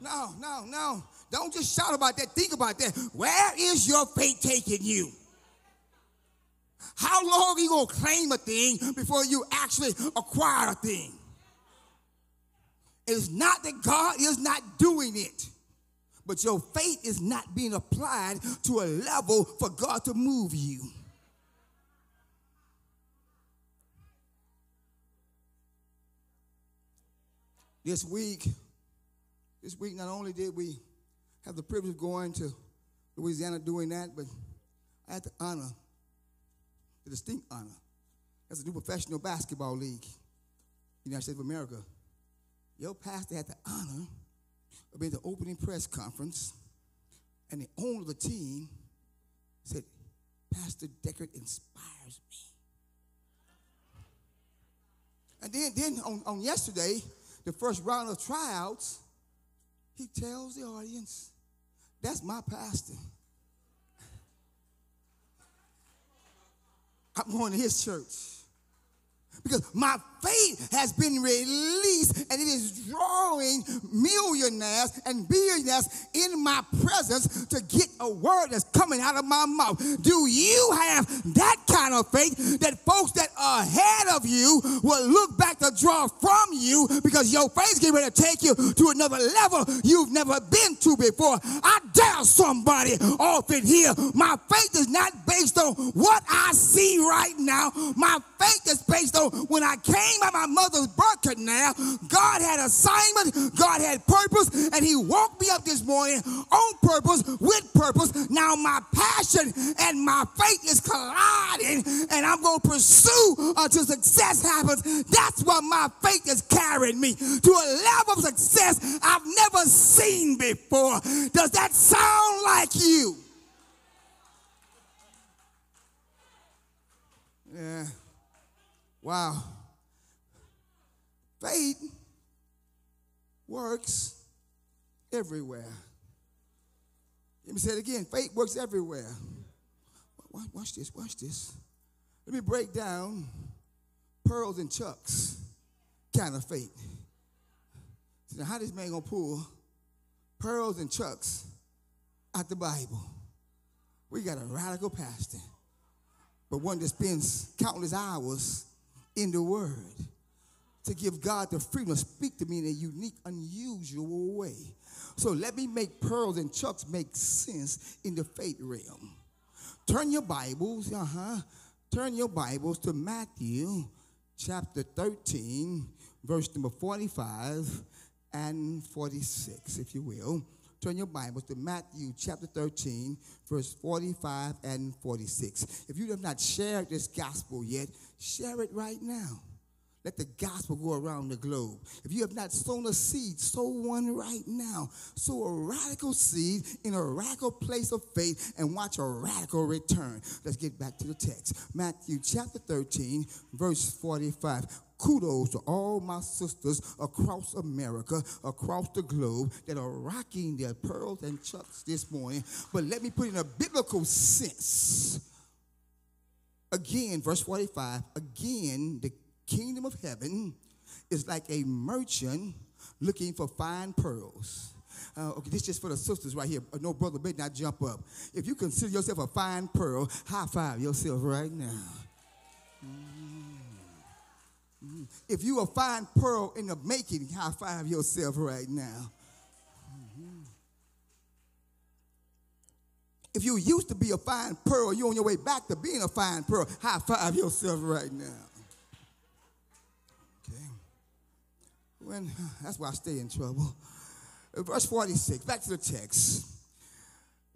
S2: No, no, no. Don't just shout about that. Think about that. Where is your faith taking you? How long are you going to claim a thing before you actually acquire a thing? It's not that God is not doing it, but your faith is not being applied to a level for God to move you. This week, this week, not only did we have the privilege of going to Louisiana doing that, but I had the honor, the distinct honor, as a new professional basketball league United States of America. Your pastor had the honor of being the opening press conference, and the owner of the team said, Pastor Decker inspires me. And then, then on, on yesterday, the first round of tryouts, he tells the audience, that's my pastor. I'm going to his church. Because my faith has been released and it is drawing millionaires and billionaires in my presence to get a word that's coming out of my mouth. Do you have that kind of faith that folks that are ahead of you will look back to draw from you because your faith getting ready to take you to another level you've never been to before? I dare somebody off in here. My faith is not based on what I see right now. My faith is based on when I came out my mother's birth canal, God had assignment, God had purpose, and He woke me up this morning on purpose, with purpose. Now my passion and my faith is colliding, and I'm going to pursue until success happens. That's what my faith is carrying me to a level of success I've never seen before. Does that sound like you? Yeah. Wow. Faith works everywhere. Let me say it again. Faith works everywhere. Wa- wa- Watch this, watch this. Let me break down pearls and chucks kind of faith. So now how this man gonna pull pearls and chucks out the Bible? We got a radical pastor, but one that spends countless hours in the Word to give God the freedom to speak to me in a unique, unusual way. So let me make pearls and chucks make sense in the faith realm. Turn your Bibles, uh huh. Turn your Bibles to Matthew chapter 13, verse number 45 and 46, if you will. Turn your Bibles to Matthew chapter 13, verse 45 and 46. If you have not shared this gospel yet, share it right now. Let the gospel go around the globe. If you have not sown a seed, sow one right now. Sow a radical seed in a radical place of faith and watch a radical return. Let's get back to the text. Matthew chapter 13, verse 45. Kudos to all my sisters across America, across the globe that are rocking their pearls and chucks this morning. But let me put in a biblical sense. Again, verse 45, again, the kingdom of heaven is like a merchant looking for fine pearls. Uh, okay, this is just for the sisters right here. Uh, No brother better not jump up. If you consider yourself a fine pearl, high five yourself right now. Mm. If you a fine pearl in the making, high five yourself right now. If you used to be a fine pearl, you're on your way back to being a fine pearl, high five yourself right now. Okay. When that's why I stay in trouble. Verse 46, back to the text.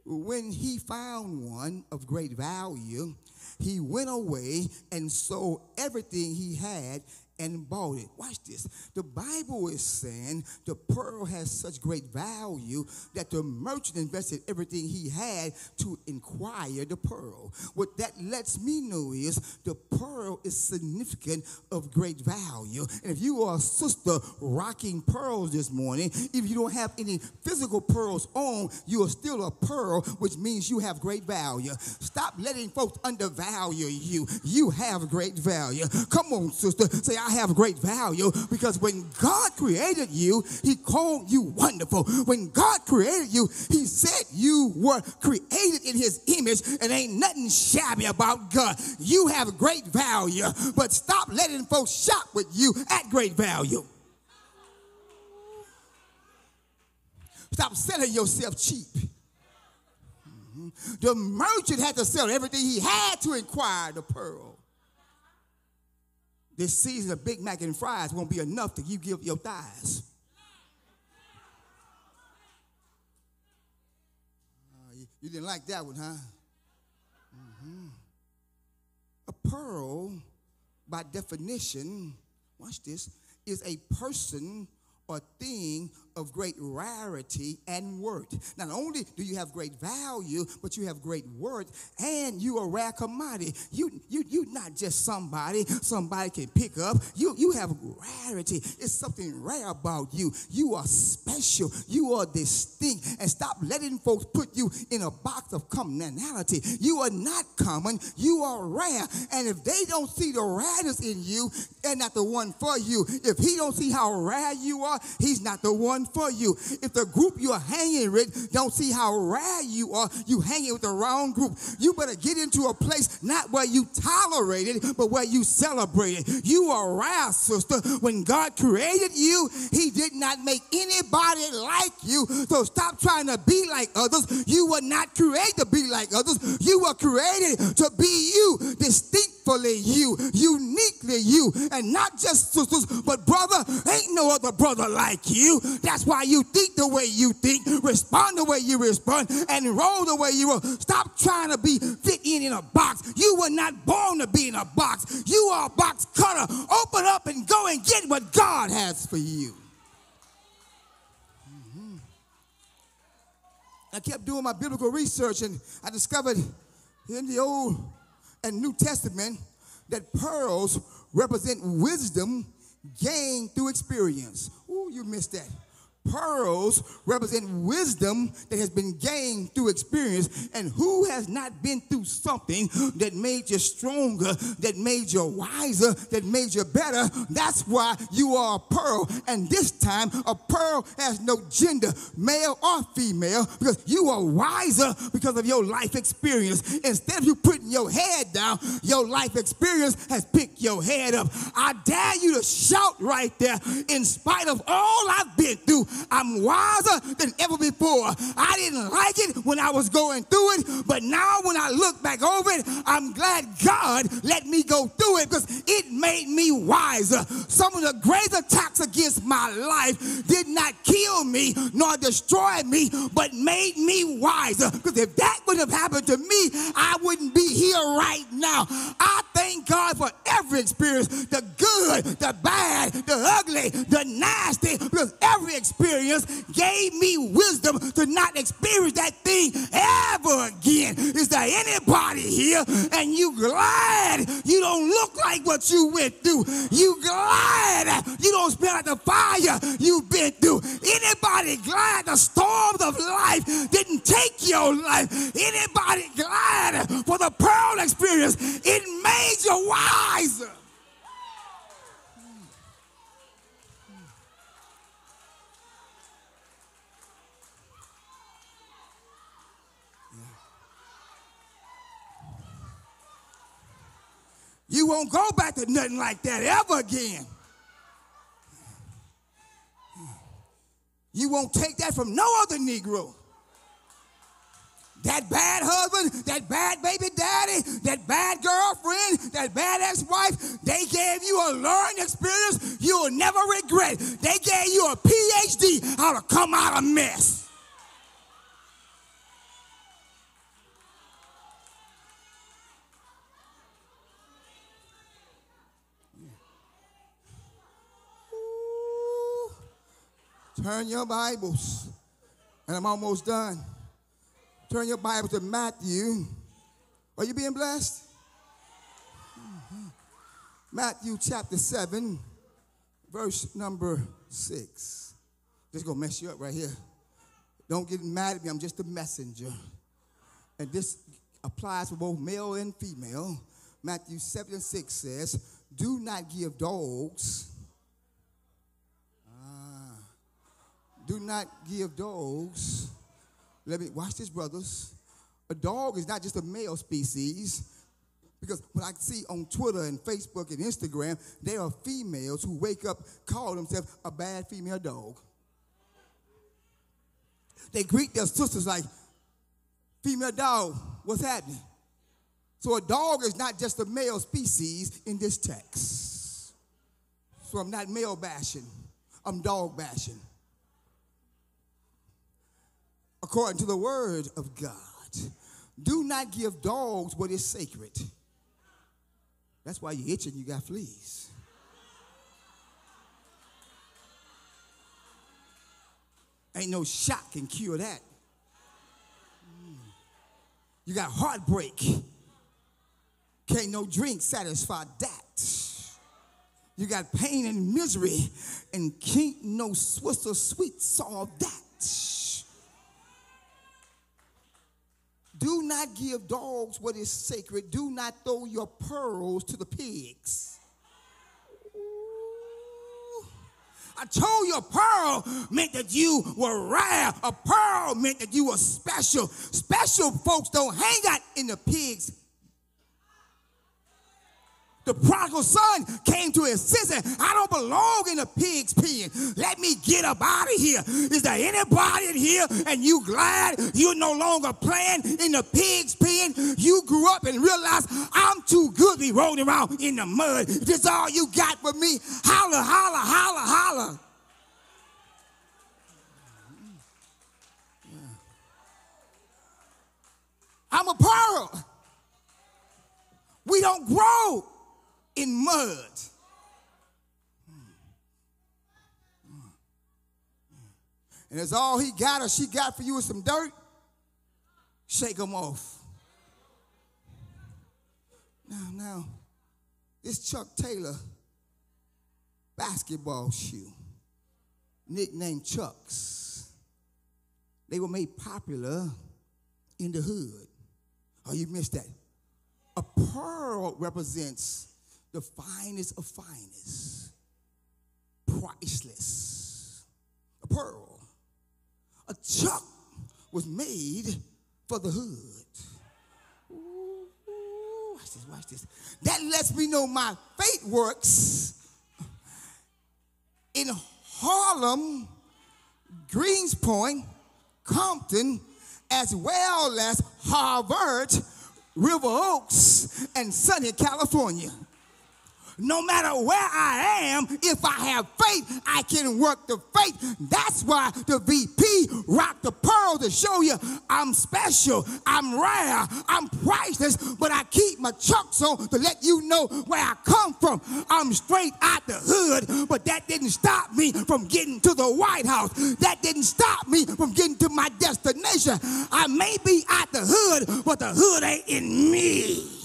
S2: When he found one of great value, he went away and sold everything he had and bought it. Watch this. The Bible is saying the pearl has such great value that the merchant invested everything he had to inquire the pearl. What that lets me know is the pearl is significant of great value. And if you are a sister rocking pearls this morning, if you don't have any physical pearls on, you are still a pearl, which means you have great value. Stop letting folks undervalue you. You have great value. Come on, sister. Say, I have great value because when God created you, He called you wonderful. When God created you, He said you were created in His image and ain't nothing shabby about God. You have great value, but stop letting folks shop with you at great value. Stop selling yourself cheap. The merchant had to sell everything he had to inquire the pearl. This season of Big Mac and fries won't be enough to you give your thighs. Uh, you, you didn't like that one, huh? Mhm. A pearl, by definition, watch this, is a person or thing of great rarity and worth. Not only do you have great value, but you have great worth, and you are rare commodity. You you you not just somebody somebody can pick up. You you have rarity. It's something rare about you. You are special. You are distinct. And stop letting folks put you in a box of commonality. You are not common. You are rare. And if they don't see the rareness in you, they're not the one for you. If he don't see how rare you are, he's not the one for you. If the group you are hanging with don't see how rare you are, you hanging with the wrong group. You better get into a place not where you tolerate it, but where you celebrate it. You are rare, sister. When God created you, he did not make anybody like you. So stop trying to be like others. You were not created to be like others. You were created to be you, distinctly you, uniquely you, and not just sisters, but brother, ain't no other brother like you. Why you think the way you think, respond the way you respond, and roll the way you roll. Stop trying to be fit in in a box. You were not born to be in a box. You are a box cutter. Open up and go and get what God has for you. Mhm. I kept doing my biblical research and I discovered in the Old and New Testament that pearls represent wisdom gained through experience. Ooh, you missed that. Pearls represent wisdom that has been gained through experience. And who has not been through something that made you stronger, that made you wiser, that made you better? That's why you are a pearl. And this time, a pearl has no gender, male or female, because you are wiser because of your life experience. Instead of you putting your head down, your life experience has picked your head up. I dare you to shout right there, in spite of all I've been through, I'm wiser than ever before. I didn't like it when I was going through it, but now when I look back over it, I'm glad God let me go through it because it made me wiser. Some of the greatest attacks against my life did not kill me nor destroy me, but made me wiser. Because if that would have happened to me, I wouldn't be here right now. I thank God for every experience the good, the bad, the ugly, the nasty, because every experience gave me wisdom to not experience that thing ever again. Is there anybody here and you glad you don't look like what you went through? You glad you don't smell like the fire you've been through? Anybody glad the storms of life didn't take your life? Anybody glad for the pearl experience? It made you wiser. You won't go back to nothing like that ever again. You won't take that from no other Negro. That bad husband, that bad baby daddy, that bad girlfriend, that bad ex wife, they gave you a learning experience you will never regret. They gave you a PhD how to come out of mess. Turn your Bibles, and I'm almost done. Turn your Bible to Matthew. Are you being blessed? Mhm. Matthew chapter 7, verse number 6. Just gonna mess you up right here. Don't get mad at me, I'm just a messenger. And this applies for both male and female. Matthew 7 and 6 says, Do not give dogs. Do not give dogs. Let me watch this, brothers. A dog is not just a male species. Because what I see on Twitter and Facebook and Instagram, there are females who wake up, call themselves a bad female dog. They greet their sisters like, female dog, what's happening? So a dog is not just a male species in this text. So I'm not male bashing, I'm dog bashing. According to the word of God, do not give dogs what is sacred. That's why you're itching, you got fleas. Ain't no shot can cure that. Mm. You got heartbreak. Can't no drink satisfy that. You got pain and misery, and can't no Swisher Sweet solve that. Do not give dogs what is sacred. Do not throw your pearls to the pigs. I told you a pearl meant that you were rare. A pearl meant that you were special. Special folks don't hang out in the pigs. The prodigal son came to his senses. I don't belong in a pig's pen. Let me get up out of here. Is there anybody in here and you glad you're no longer playing in the pig's pen? You grew up and realized I'm too good to be rolling around in the mud. This all you got for me, holler, holler, holler, holler. I'm a pearl. We don't grow in mud. And that's all he got or she got for you is some dirt. Shake them off. Now, now, this Chuck Taylor basketball shoe, nicknamed Chucks, they were made popular in the hood. Oh, you missed that. A pearl represents the finest of finest, priceless. A pearl. A chuck was made for the hood. Ooh, ooh, watch this, watch this. That lets me know my faith works in Harlem, Greenspoint, Compton, as well as Harvard, River Oaks, and sunny California. No matter where I am, if I have faith, I can work the faith. That's why the VP rocked the pearl to show you I'm special, I'm rare, I'm priceless, but I keep my chucks on to let you know where I come from. I'm straight out the hood, but that didn't stop me from getting to the White House. That didn't stop me from getting to my destination. I may be out the hood, but the hood ain't in me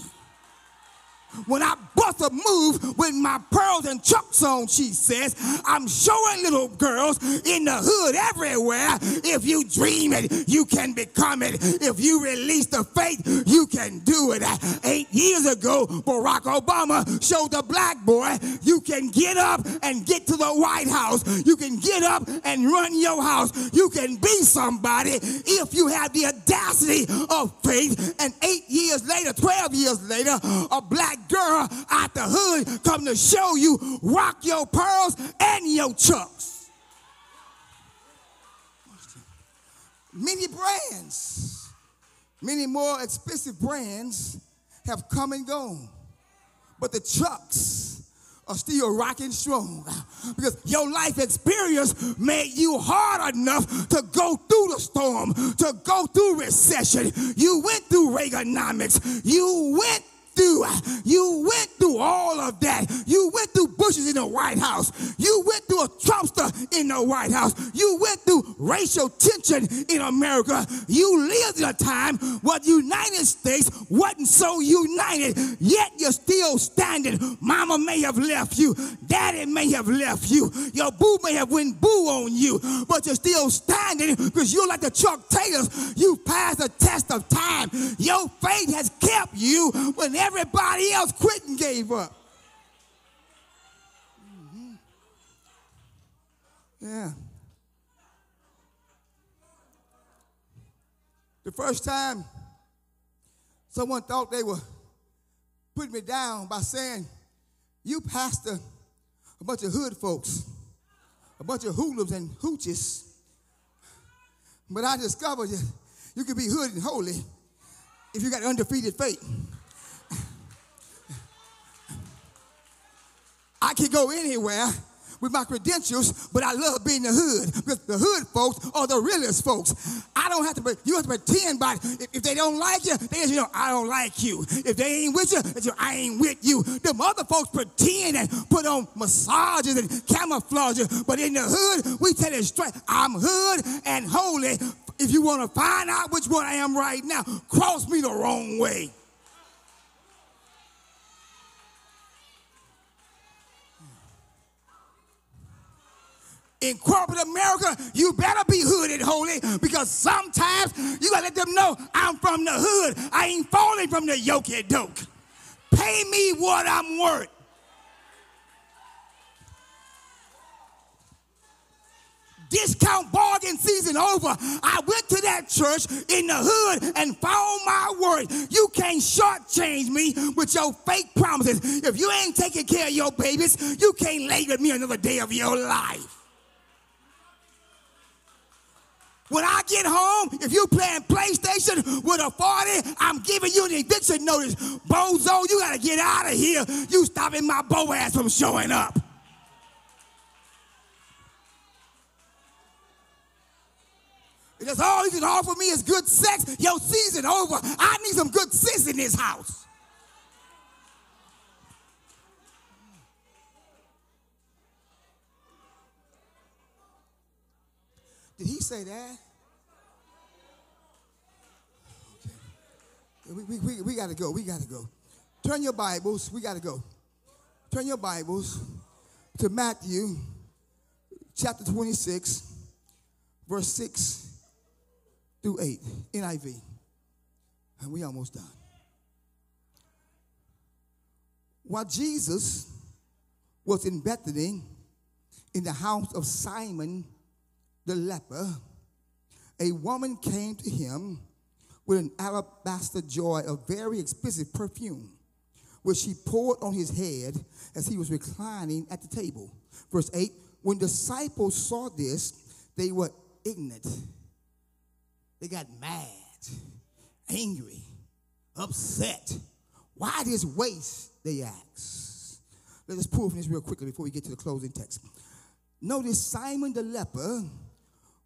S2: when I bust a move with my pearls and chucks on, she says. I'm showing little girls in the hood everywhere. If you dream it, you can become it. If you release the faith, you can do it. Eight years ago, Barack Obama showed the black boy you can get up and get to the White House. You can get up and run your house. You can be somebody if you have the audacity of faith. And eight years later, 12 years later, a black girl out the hood come to show you rock your pearls and your chucks. Many brands, many more expensive brands have come and gone, but the chucks are still rocking strong because your life experience made you hard enough to go through the storm, to go through recession. You went through Reaganomics. You went through. You went through all of that. You went through Bushes in the White House. You went through a Trumpster in the White House. You went through racial tension in America. You lived in a time where the United States wasn't so united, yet you're still standing. Mama may have left you. Daddy may have left you. Your boo may have went boo on you, but you're still standing because you're like the Chuck Taylors. You passed the test of time. Your faith has kept you when everybody else quit and gave up. Mhm. Yeah. The first time someone thought they were putting me down by saying, You pastor a bunch of hood folks, a bunch of hoodlums and hooches. But I discovered that you can be hood and holy if you got undefeated faith. I can go anywhere with my credentials, but I love being the hood because the hood folks are the realest folks. I don't have to, you have to pretend by if, if they don't like you, they just, you know, I don't like you. If they ain't with you, say, I ain't with you. Them other folks pretend and put on massages and camouflage, but in the hood, we tell it straight, I'm hood and holy. If you want to find out which one I am right now, cross me the wrong way. In corporate America, you better be hooded holy because sometimes you gotta let them know I'm from the hood. I ain't falling from the yoke doke. Pay me what I'm worth. Discount bargain season over. I went to that church in the hood and found my word. You can't shortchange me with your fake promises. If you ain't taking care of your babies, you can't lay with me another day of your life. When I get home, if you playing PlayStation with a 40, I'm giving you an eviction notice. Bozo, you gotta get out of here. You stopping my bo ass from showing up. If all you can offer me is good sex, your season over. I need some good sis in this house. Say that? Okay. We, we, we, we got to go. We got to go. Turn your Bibles. We got to go. Turn your Bibles to Matthew chapter 26, verse 6 through 8, NIV. And we almost done. While Jesus was in Bethany, in the house of Simon the leper, a woman came to him with an alabaster jar of very expensive perfume, which she poured on his head as he was reclining at the table. Verse 8 When disciples saw this, they were ignorant. They got mad, angry, upset. Why this waste? They asked. Let us from this real quickly before we get to the closing text. Notice Simon the leper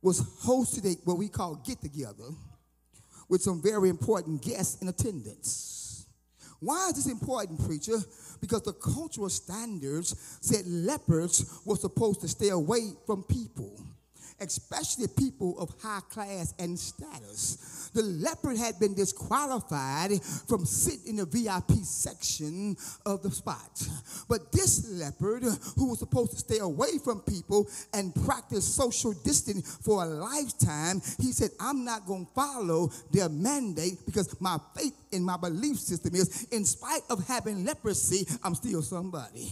S2: was hosted a what we call get together with some very important guests in attendance. Why is this important, preacher? Because the cultural standards said lepers were supposed to stay away from people, especially people of high class and status. The leopard had been disqualified from sitting in the VIP section of the spot. But this leopard, who was supposed to stay away from people and practice social distancing for a lifetime, he said, I'm not going to follow their mandate because my faith in my belief system is, in spite of having leprosy, I'm still somebody.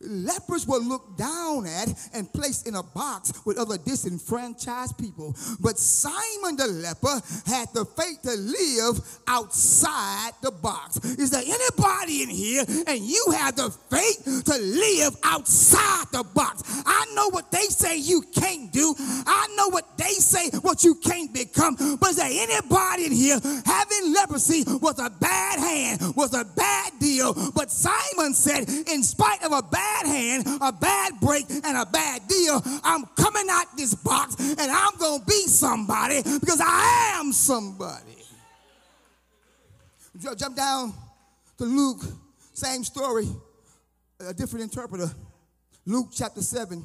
S2: Lepers were looked down at and placed in a box with other disenfranchised people. But Simon the leper had the faith to live outside the box. Is there anybody in here and you have the faith to live outside the box? I know what they say you can't do. I know what they say what you can't become. But is there anybody in here having leprosy was a bad hand, was a bad deal? But Simon said, in spite of a bad hand, a bad break, and a bad deal, I'm coming out this box and I'm going to be somebody because I am somebody. Jump down to Luke, same story, a different interpreter. Luke chapter 7,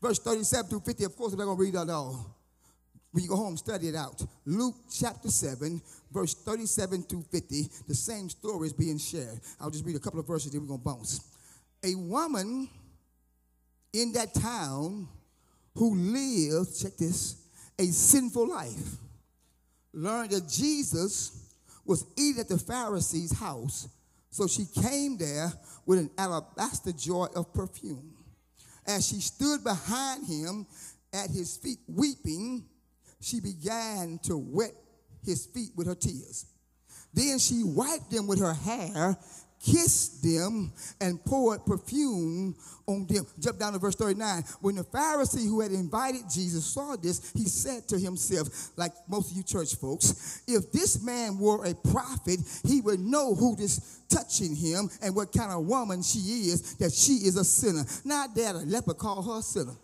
S2: verse 37 through 50. Of course, I'm not going to read that all. When you go home, study it out. Luke chapter 7, verse 37 through 50. The same story is being shared. I'll just read a couple of verses, then we're going to bounce. A woman in that town who lived, check this, a sinful life, learned that Jesus was eating at the Pharisee's house. So she came there with an alabaster jar of perfume. As she stood behind him at his feet weeping, she began to wet his feet with her tears. Then she wiped them with her hair, kissed them, and poured perfume on them. Jump down to verse 39. When the Pharisee who had invited Jesus saw this, he said to himself, like most of you church folks, if this man were a prophet, he would know who this touching him and what kind of woman she is, that she is a sinner. Not that a leper called her a sinner.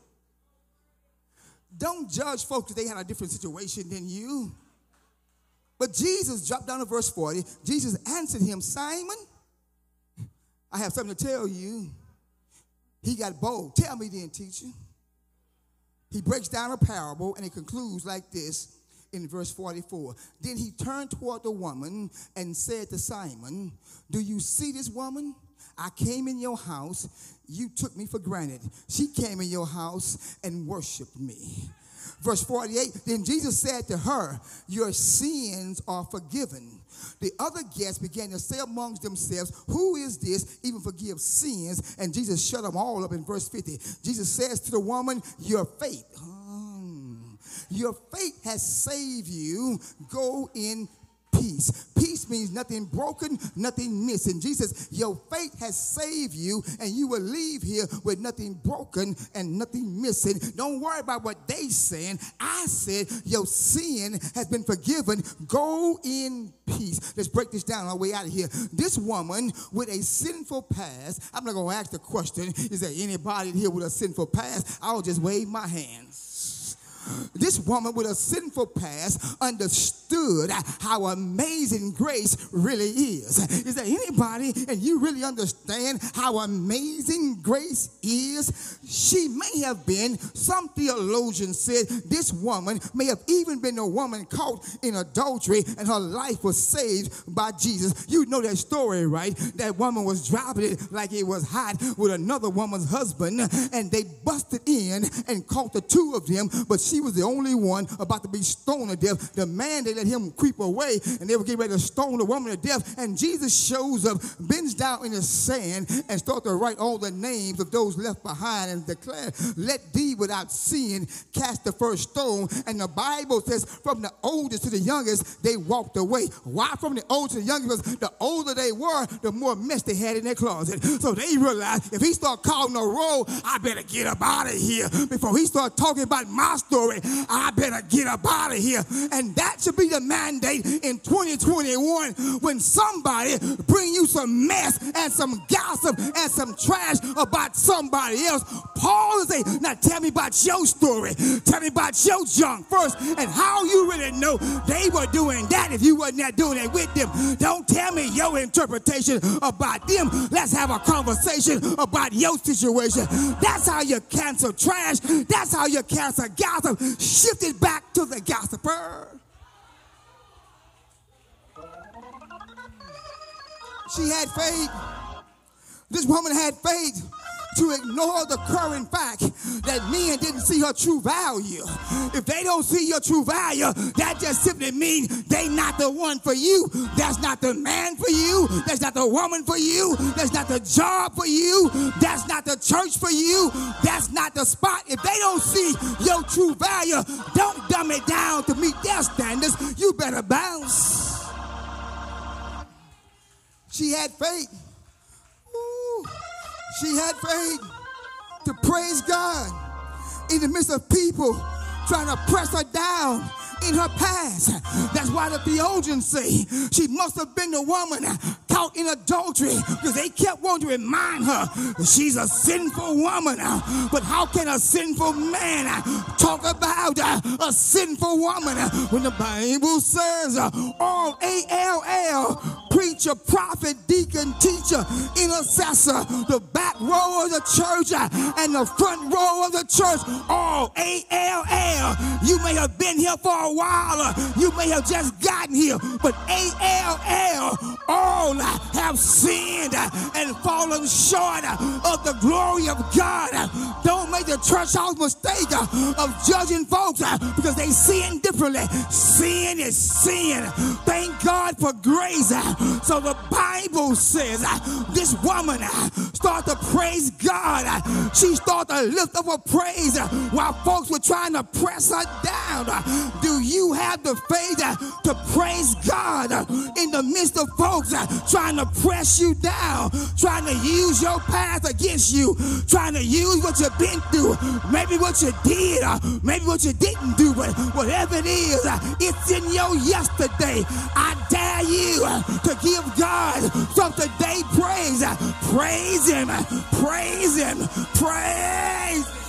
S2: Don't judge folks if they had a different situation than you. But Jesus dropped down to verse 40. Jesus answered him, Simon, I have something to tell you. He got bold. Tell me then, teacher. He breaks down a parable and it concludes like this in verse 44. Then he turned toward the woman and said to Simon, Do you see this woman? I came in your house, you took me for granted. She came in your house and worshiped me. Verse 48 Then Jesus said to her, Your sins are forgiven. The other guests began to say amongst themselves, Who is this even forgive sins? And Jesus shut them all up in verse 50. Jesus says to the woman, Your faith, um, your faith has saved you. Go in peace. Peace means nothing broken, nothing missing. Jesus, your faith has saved you, and you will leave here with nothing broken and nothing missing. Don't worry about what they saying. I said your sin has been forgiven. Go in peace. Let's break this down on our way out of here. This woman with a sinful past, I'm not going to ask the question, is there anybody here with a sinful past? I'll just wave my hands. This woman with a sinful past understood how amazing grace really is. Is there anybody and you really understand how amazing grace is? She may have been, some theologians said, this woman may have even been a woman caught in adultery and her life was saved by Jesus. You know that story, right? That woman was driving it like it was hot with another woman's husband and they busted in and caught the two of them, but she was the only one about to be stoned to death. The man, they let him creep away and they were getting ready to stone the woman to death. And Jesus shows up, bends down in the sand, and starts to write all the names of those left behind and declare, Let thee without sin cast the first stone. And the Bible says, From the oldest to the youngest, they walked away. Why from the oldest to the youngest? Because the older they were, the more mess they had in their closet. So they realized if he start calling a roll, I better get up out of here. Before he start talking about my story, I better get up out of here. And that should be the mandate in 2021 when somebody bring you some mess and some gossip and some trash about somebody else. Paul is saying, now tell me about your story. Tell me about your junk first and how you really know they were doing that if you wasn't there doing it with them. Don't tell me your interpretation about them. Let's have a conversation about your situation. That's how you cancel trash. That's how you cancel gossip. Shift it back to the gossiper. She had faith. This woman had faith to ignore the current fact that men didn't see her true value. If they don't see your true value, that just simply means they not the one for you. That's not the man for you. That's not the woman for you. That's not the job for you. That's not the church for you. That's not the spot. If they don't see your true value, don't dumb it down to meet their standards. You better bounce. She had faith. She had faith to praise God in the midst of people trying to press her down in her past. That's why the theologians say she must have been the woman caught in adultery because they kept wanting to remind her that she's a sinful woman. But how can a sinful man talk about a sinful woman when the Bible says all A-L-L preacher, prophet, deacon, teacher, intercessor, the back row of the church uh, and the front row of the church, all A-L-L. You may have been here for a while, uh, you may have just gotten here, but A-L-L, all have sinned and fallen short of the glory of God. Don't make the church house mistake of judging folks because they sin differently. Sin is sin. Thank God for grace. So the Bible says uh, this woman uh, started to praise God. Uh, she started to lift up her praise while folks were trying to press her down. Do you have the faith to praise God in the midst of folks trying to press you down, trying to use your past against you, trying to use what you've been through, maybe what you did, maybe what you didn't do, but whatever it is, it's in your yesterday. I dare you to give God some today praise. Praise Him, praise Him, praise.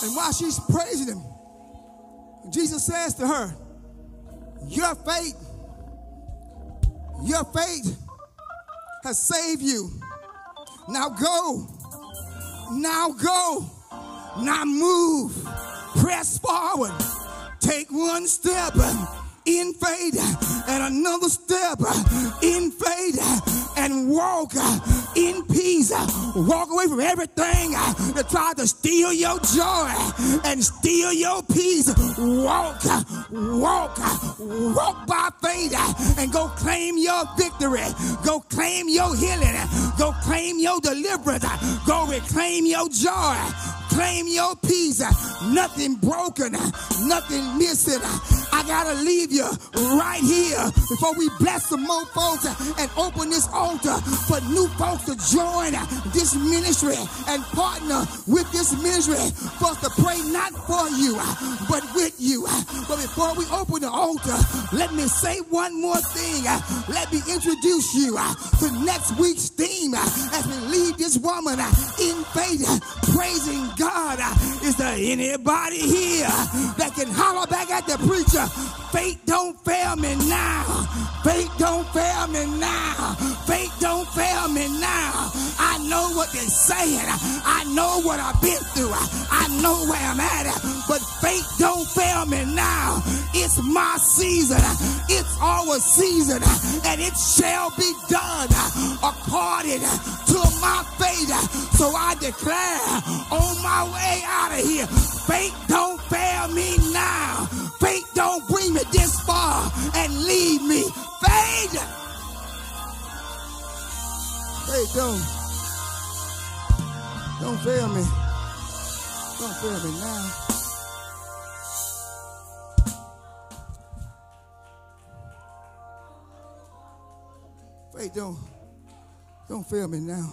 S2: And while she's praising him, Jesus says to her, Your faith, your faith has saved you. Now go. Now go. Now move. Press forward. Take one step in faith and another step in faith and walk in peace. Walk away from everything that tried to steal your joy and steal your peace. Walk, walk, walk by faith and go claim your victory. Go claim your healing. Go claim your deliverance. Go reclaim your joy. Claim your peace. Nothing broken, nothing missing. I gotta leave you right here before we bless some more folks and open this altar for new folks to join this ministry and partner with this ministry for us to pray not for you, but with you. But before we open the altar, let me say one more thing. Let me introduce you to next week's theme as we lead this woman in faith, praising God. Is there anybody here that can holler back at the preacher? Faith don't fail me now. Faith don't fail me now. Faith don't fail me now. I know what they're saying. I know what I've been through. I know where I'm at. But faith don't fail me now. It's my season. It's our season. And it shall be done according to my faith. So I declare my way out of here, faith don't fail me now. Faith don't bring me this far and leave me. Faith. Faith don't. Don't fail me. Don't fail me now. Faith don't. Don't fail me now.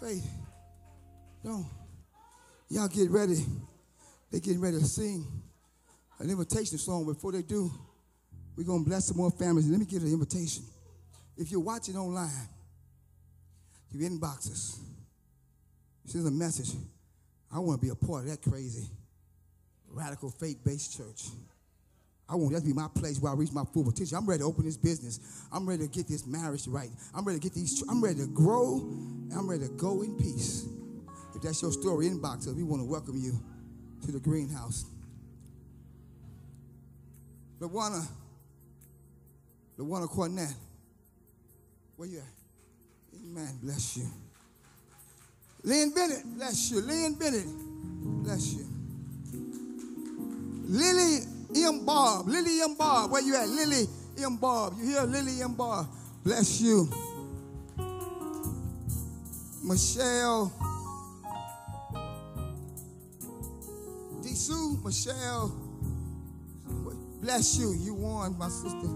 S2: Faith. Don't. Y'all get ready. They getting ready to sing an invitation song. Before they do, we're gonna bless some more families. Let me give an invitation. If you're watching online, you inbox us. Send a message. I want to be a part of that crazy, radical faith-based church. I want that to be my place where I reach my full potential. I'm ready to open this business. I'm ready to get this marriage right. I'm ready to get these. I'm ready to grow. I'm ready to go in peace. That's your story, inbox us. We want to welcome you to the greenhouse. Lawana, Lawana Cornett, where you at? Amen. Bless you. Lynn Bennett, bless you. Lynn Bennett, bless you. Lily M. Bob, Lily M. Bob, where you at? Lily M. Bob, you hear Lily M. Bob, bless you. Michelle, Sue, Michelle, bless you. You won, my sister.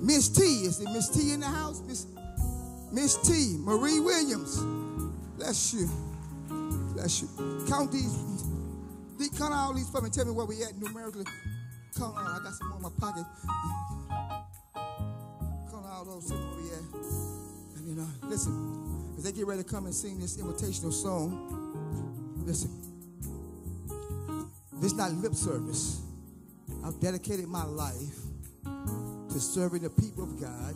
S2: Miss T, is it Miss T in the house? Miss Miss T, Marie Williams, bless you. Bless you. Count these. count all these for me. Tell me where we at numerically. Come on. I got some more in my pocket. Count all those. Where we at. And you know, listen. As they get ready to come and sing this invitational song, listen. This not lip service. I've dedicated my life to serving the people of God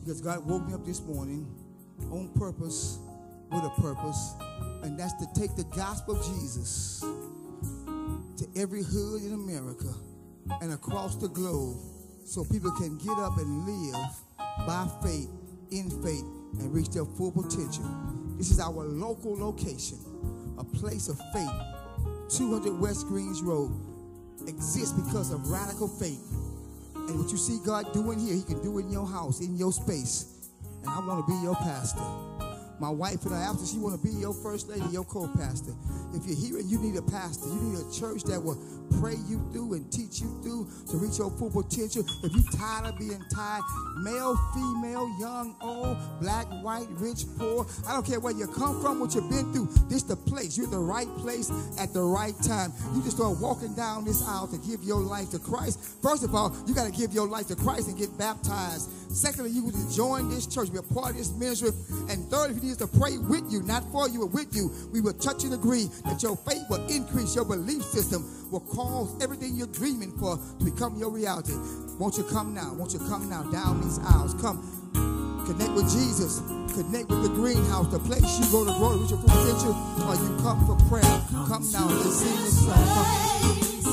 S2: because God woke me up this morning on purpose, with a purpose, and that's to take the gospel of Jesus to every hood in America and across the globe so people can get up and live by faith, in faith, and reach their full potential. This is our local location, a place of faith. 200 West Greens Road exists because of radical faith. And what you see God doing here, He can do in your house, in your space. And I want to be your pastor. My wife and I, after she want to be your first lady, your co-pastor. If you're here and you need a pastor, you need a church that will pray you through and teach you through to reach your full potential. If you're tired of being tied, male, female, young, old, black, white, rich, poor, I don't care where you come from, what you've been through, this is the place. You're the right place at the right time. You just start walking down this aisle to give your life to Christ. First of all, you got to give your life to Christ and get baptized. Secondly, you would join this church, be a part of this ministry. And third, if you need to pray with you, not for you, but with you, we will touch and agree that your faith will increase, your belief system will cause everything you're dreaming for to become your reality. Won't you come now? Won't you come now down these aisles? Come connect with Jesus, connect with the greenhouse, the place you go to grow, reach your potential, or you come for prayer. Come now, let's sing this. Come.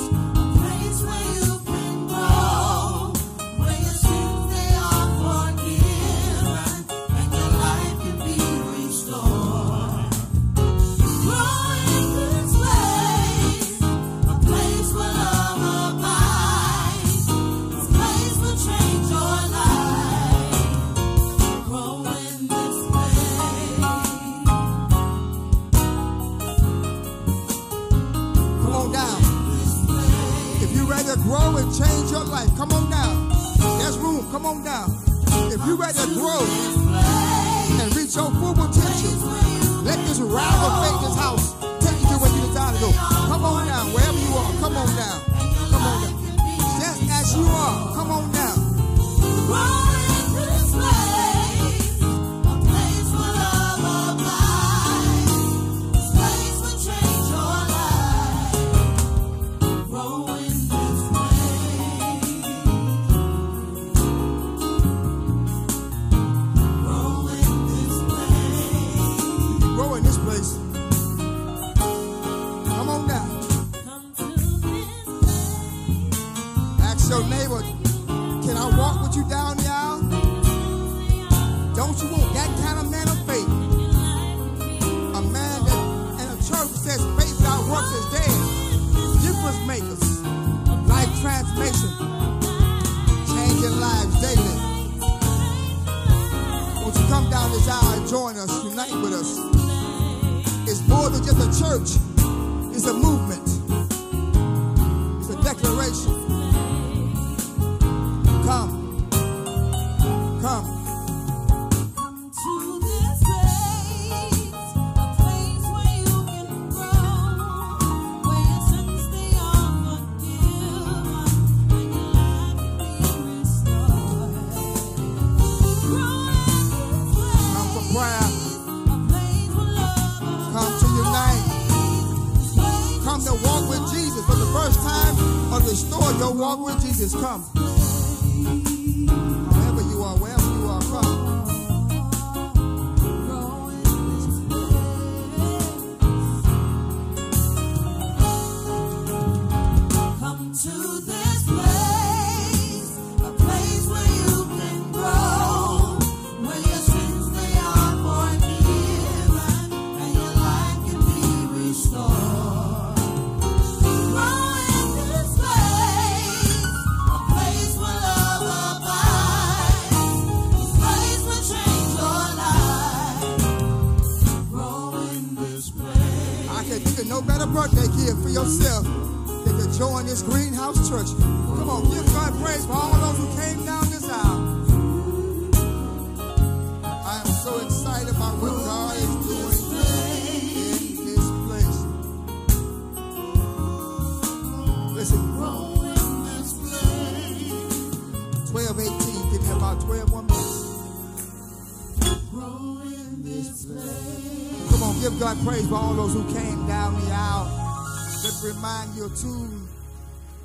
S2: Two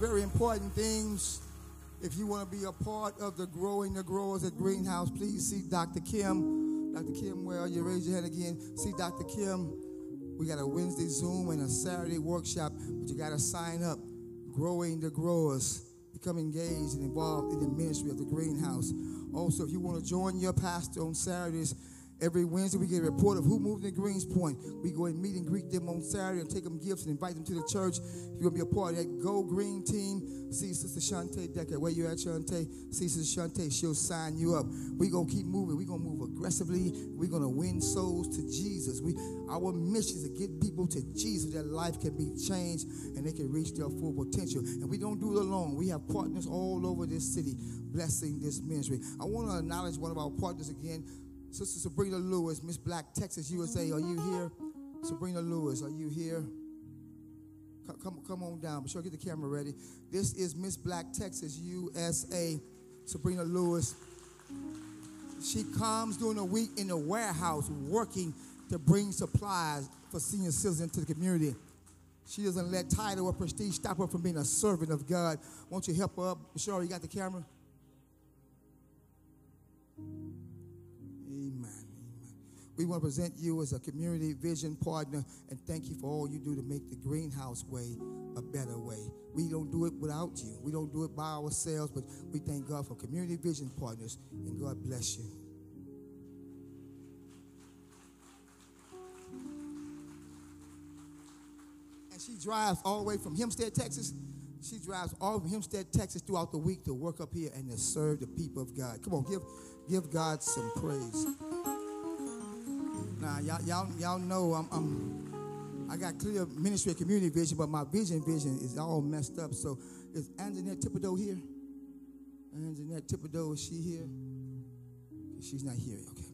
S2: very important things. If you want to be a part of the growing the growers at Greenhouse, please see Dr. Kim. Dr. Kim, where are you? Raise your hand again. See Dr. Kim. We got a Wednesday Zoom and a Saturday workshop, but you got to sign up. Growing the growers. Become engaged and involved in the ministry of the greenhouse. Also, if you want to join your pastor on Saturdays, every Wednesday we get a report of who moved in Greenspoint. We go and meet and greet them on Saturday and take them gifts and invite them to the church. If you want to be a part of that Go Green team, see Sister Shantae Decker. Where you at, Shantae? See Sister Shantae. She'll sign you up. We're going to keep moving. We're going to move aggressively. We're going to win souls to Jesus. We, our mission is to get people to Jesus. Their life can be changed and they can reach their full potential. And we don't do it alone. We have partners all over this city blessing this ministry. I want to acknowledge one of our partners again, Sister Sabrina Lewis, Miss Black, Texas, USA. Are you here? Sabrina Lewis, are you here? Come, come, on down. Be sure get the camera ready. This is Miss Black, Texas, USA. Sabrina Lewis. She comes during the week in the warehouse working to bring supplies for senior citizens to the community. She doesn't let title or prestige stop her from being a servant of God. Won't you help her up? Michelle, you got the camera? We want to present you as a community vision partner and thank you for all you do to make the greenhouse way a better way. We don't do it without you. We don't do it by ourselves, but we thank God for community vision partners and God bless you. And she drives all the way from Hempstead, Texas. She drives all from Hempstead, Texas throughout the week to work up here and to serve the people of God. Come on, give, give God some praise. Now, y'all, y'all, y'all know I'm, I'm I got clear ministry and community vision, but my vision vision is all messed up. So is Anjanette Thibodeau here? Anjanette Thibodeau, is she here? She's not here. Okay.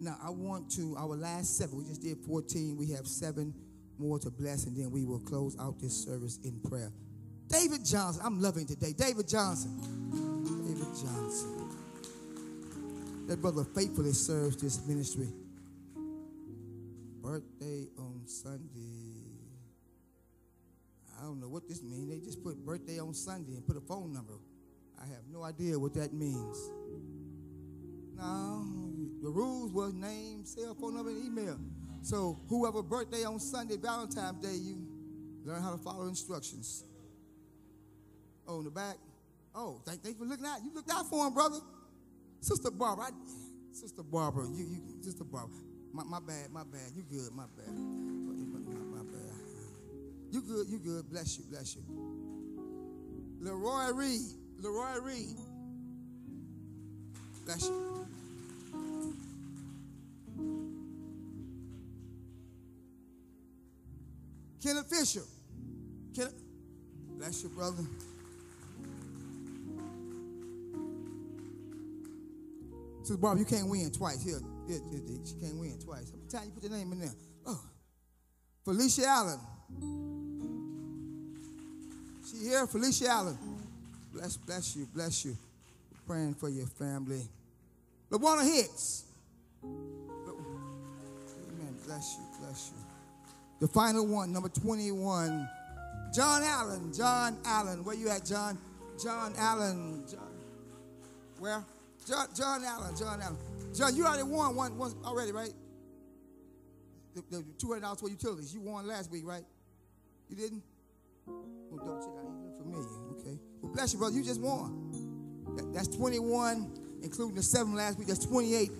S2: Now I want to our last seven. We just did 14. We have seven more to bless, and then we will close out this service in prayer. David Johnson, I'm loving today. David Johnson. David Johnson. That brother faithfully serves this ministry. Birthday on Sunday. I don't know what this means. They just put birthday on Sunday and put a phone number. I have no idea what that means. No, the rules was name, cell phone number, and email. So whoever birthday on Sunday, Valentine's Day, you learn how to follow instructions. Oh, in the back. Oh, thank, thank you for looking out. You looked out for him, brother. Sister Barbara, I, Sister Barbara, you, you, Sister Barbara. My, my bad, my bad. You good, my bad. My, my bad. You good, you good. Bless you, bless you. Leroy Reed, Leroy Reed. Bless you. Kenneth Fisher. Kenneth, bless you, brother. Sister Barbara, you can't win twice. Here, here, here, here. she can't win twice. How many times you put your name in there? Oh. Felicia Allen. She here, Felicia Allen. Bless, bless you, bless you. We're praying for your family. LaWanna Hicks. Amen. Bless you, bless you. The final one, number 21. John Allen. John Allen. Where you at, John? John Allen. John. Where? John, John Allen. John Allen. John, you already won one once already, right? The, the $200 for utilities. You won last week, right? You didn't? Oh, double check. I ain't familiar. Okay. Well, bless you, brother. You just won. That- that's 21, including the seven last week. That's 28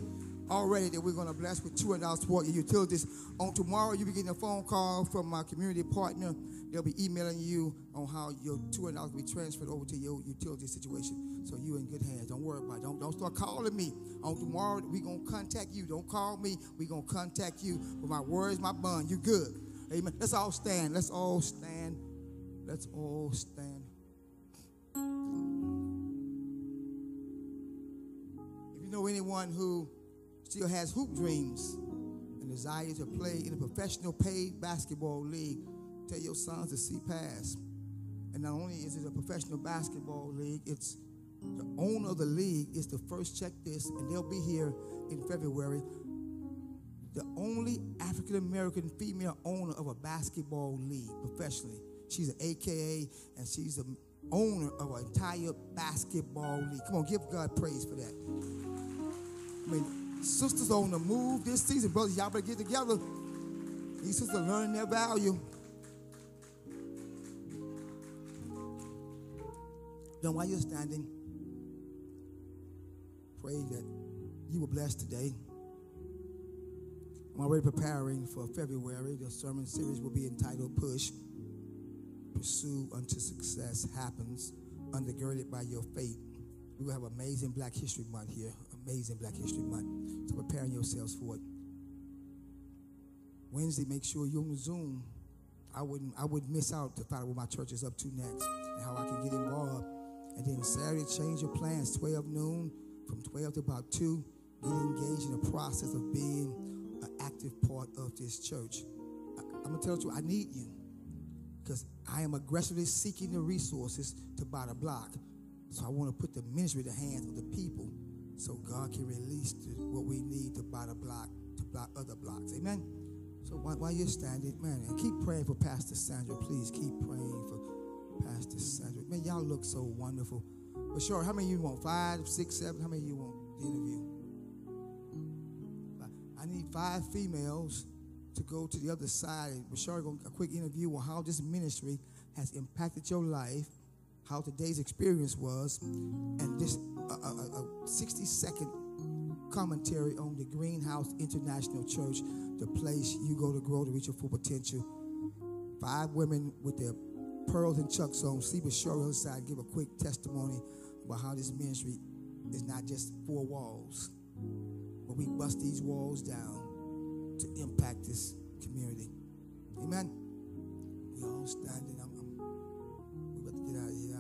S2: already that we're going to bless with $200 toward your utilities. On tomorrow, you'll be getting a phone call from my community partner. They'll be emailing you on how your $200 will be transferred over to your utility situation. So you in good hands. Don't worry about it. Don't, don't start calling me. On tomorrow, we're going to contact you. Don't call me. We're going to contact you. With my words, my bond. You good. Amen. Let's all stand. Let's all stand. Let's all stand. If you know anyone who still has hoop dreams and desire to play in a professional paid basketball league, tell your sons to see past. And not only is it a professional basketball league, it's the owner of the league is the first check this, and they'll be here in February. The only African American female owner of a basketball league professionally. She's an AKA, and she's the owner of an entire basketball league. Come on, give God praise for that. I mean, sisters on the move this season, brothers. Y'all better get together. These sisters learning their value. Then while you're standing, pray that you were blessed today. I'm already preparing for February. The sermon series will be entitled Push. Pursue until success happens, undergirded by your faith. We will have amazing Black History Month here. Amazing Black History Month. So preparing yourselves for it. Wednesday, make sure you're on Zoom. I wouldn't I wouldn't miss out to find out what my church is up to next and how I can get involved. And then Saturday, change your plans, 12 noon, from 12 to about 2. Get engaged in the process of being an active part of this church. I, am gonna tell you, I need you because I am aggressively seeking the resources to buy the block. So I want to put the ministry in the hands of the people so God can release the, what we need to buy the block, to block other blocks. Amen. So while, while you're standing, man, and keep praying for Pastor Sandra. Please keep praying for Pastor Sandra. Man, y'all look so wonderful. But sure, how many of you want? Five, six, seven? How many of you want the interview? I need five females to go to the other side. Bashar, a quick interview on how this ministry has impacted your life, how today's experience was, and this uh, uh, uh, a, a, a 60 second commentary on the Greenhouse International Church, the place you go to grow to reach your full potential. Five women with their pearls and chucks on. See Bashar on the other side, give a quick testimony about how this ministry is not just four walls, but we bust these walls down to impact this community. Amen. We all standing. I'm, I'm, we about to get out of here.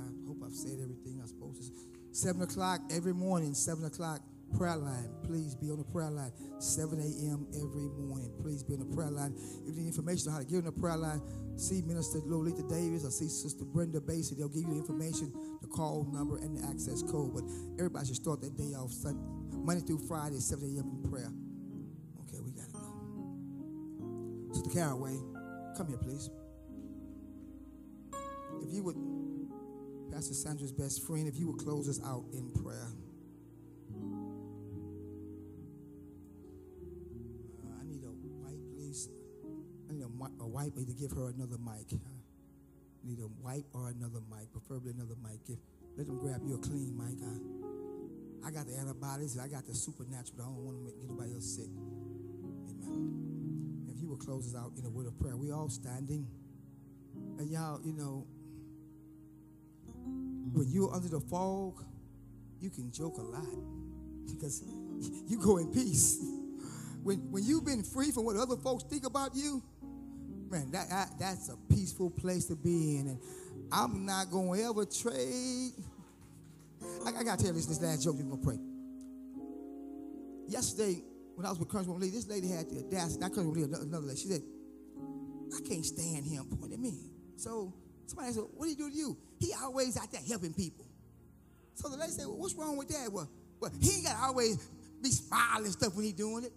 S2: I've said everything I'm supposed to. Seven o'clock every morning. Seven o'clock prayer line. Please be on the prayer line. 7 a.m. every morning. Please be on the prayer line. If you need information on how to get on the prayer line, see Minister Lolita Davis or see Sister Brenda Basie. They'll give you the information, the call number, and the access code. But everybody should start that day off Sunday, Monday through Friday, 7 a.m. in prayer. Okay, we gotta go. Sister Caraway, come here, please. If you would, Pastor Sandra's best friend, if you would close us out in prayer. Uh, I need a wipe, please. I need a, a wipe. I need to give her another mic. I need a wipe or another mic, preferably another mic. Give, let them grab you a clean mic. I, I got the antibodies. I got the supernatural. I don't want to make anybody else sick. Amen. If you would close us out in a word of prayer, we all standing. And y'all, you know, when mm-hmm. you're under the fog, you can joke a lot because you go in peace. When when you've been free from what other folks think about you, man, that, that that's a peaceful place to be in. And I'm not gonna ever trade. I, I gotta tell you this, this last joke. You're gonna pray. Yesterday, when I was with Colonel Lee, this lady had the audacity. Not Colonel Lee, another lady. She said, "I can't stand him pointing at me." So somebody said, "What do he do to you?" He always out there helping people. So the lady said, well, "What's wrong with that?" Well, well, he ain't got to always be smiling stuff when he doing it.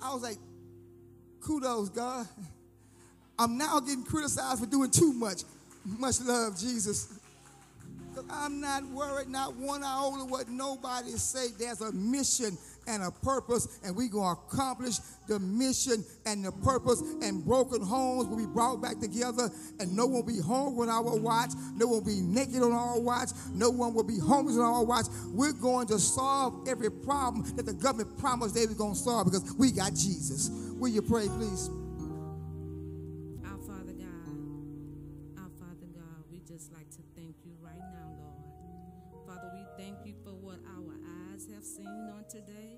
S2: I was like, kudos, God. I'm now getting criticized for doing too much. Much love, Jesus. I'm not worried, not one iota what nobody say. There's a mission and a purpose, and we're going to accomplish the mission and the purpose. And broken homes will be brought back together, and no one will be hungry on our watch. No one will be naked on our watch. No one will be homeless on our watch. We're going to solve every problem that the government promised they were going to solve because we got Jesus. Will you pray, please?
S1: Our Father God, our Father God, we just like to thank you right now, Lord. Father, we thank you for what our eyes have seen on today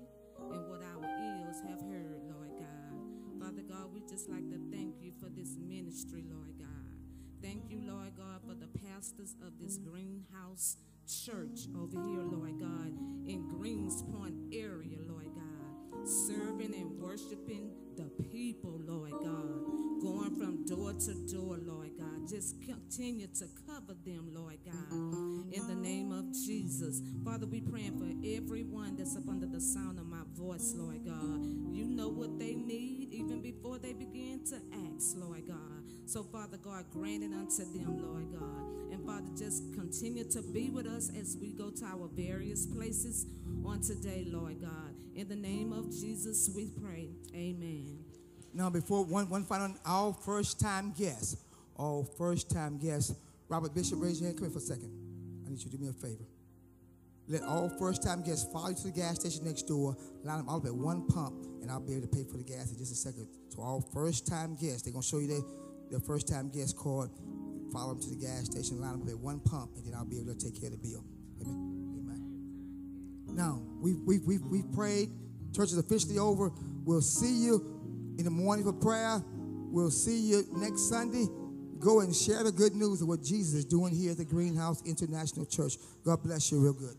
S1: God, for the pastors of this greenhouse church over here, Lord God, in Greenspoint area, Lord God, serving and worshiping the people, Lord God, going from door to door, Lord God. Just continue to cover them, Lord God, in the name of Jesus. Father, we praying for everyone that's up under the sound of my voice, Lord God. You know what they need even before they begin to ask, Lord God. So, Father God, grant it unto them, Lord God. And Father, just continue to be with us as we go to our various places on today, Lord God. In the name of Jesus, we pray. Amen.
S2: Now, before one, one final, all first time guests, all first time guests, Robert Bishop, raise your hand. Come here for a second. I need you to do me a favor. Let all first time guests follow you to the gas station next door, line them all up at one pump, and I'll be able to pay for the gas in just a second. So, all first time guests, they're going to show you their, their first time guest card. Follow them to the gas station, line them up at one pump, and then I'll be able to take care of the bill. Now, we've, we've, we've, we've prayed. Church is officially over. We'll see you in the morning for prayer. We'll see you next Sunday. Go and share the good news of what Jesus is doing here at the Greenhouse International Church. God bless you real good.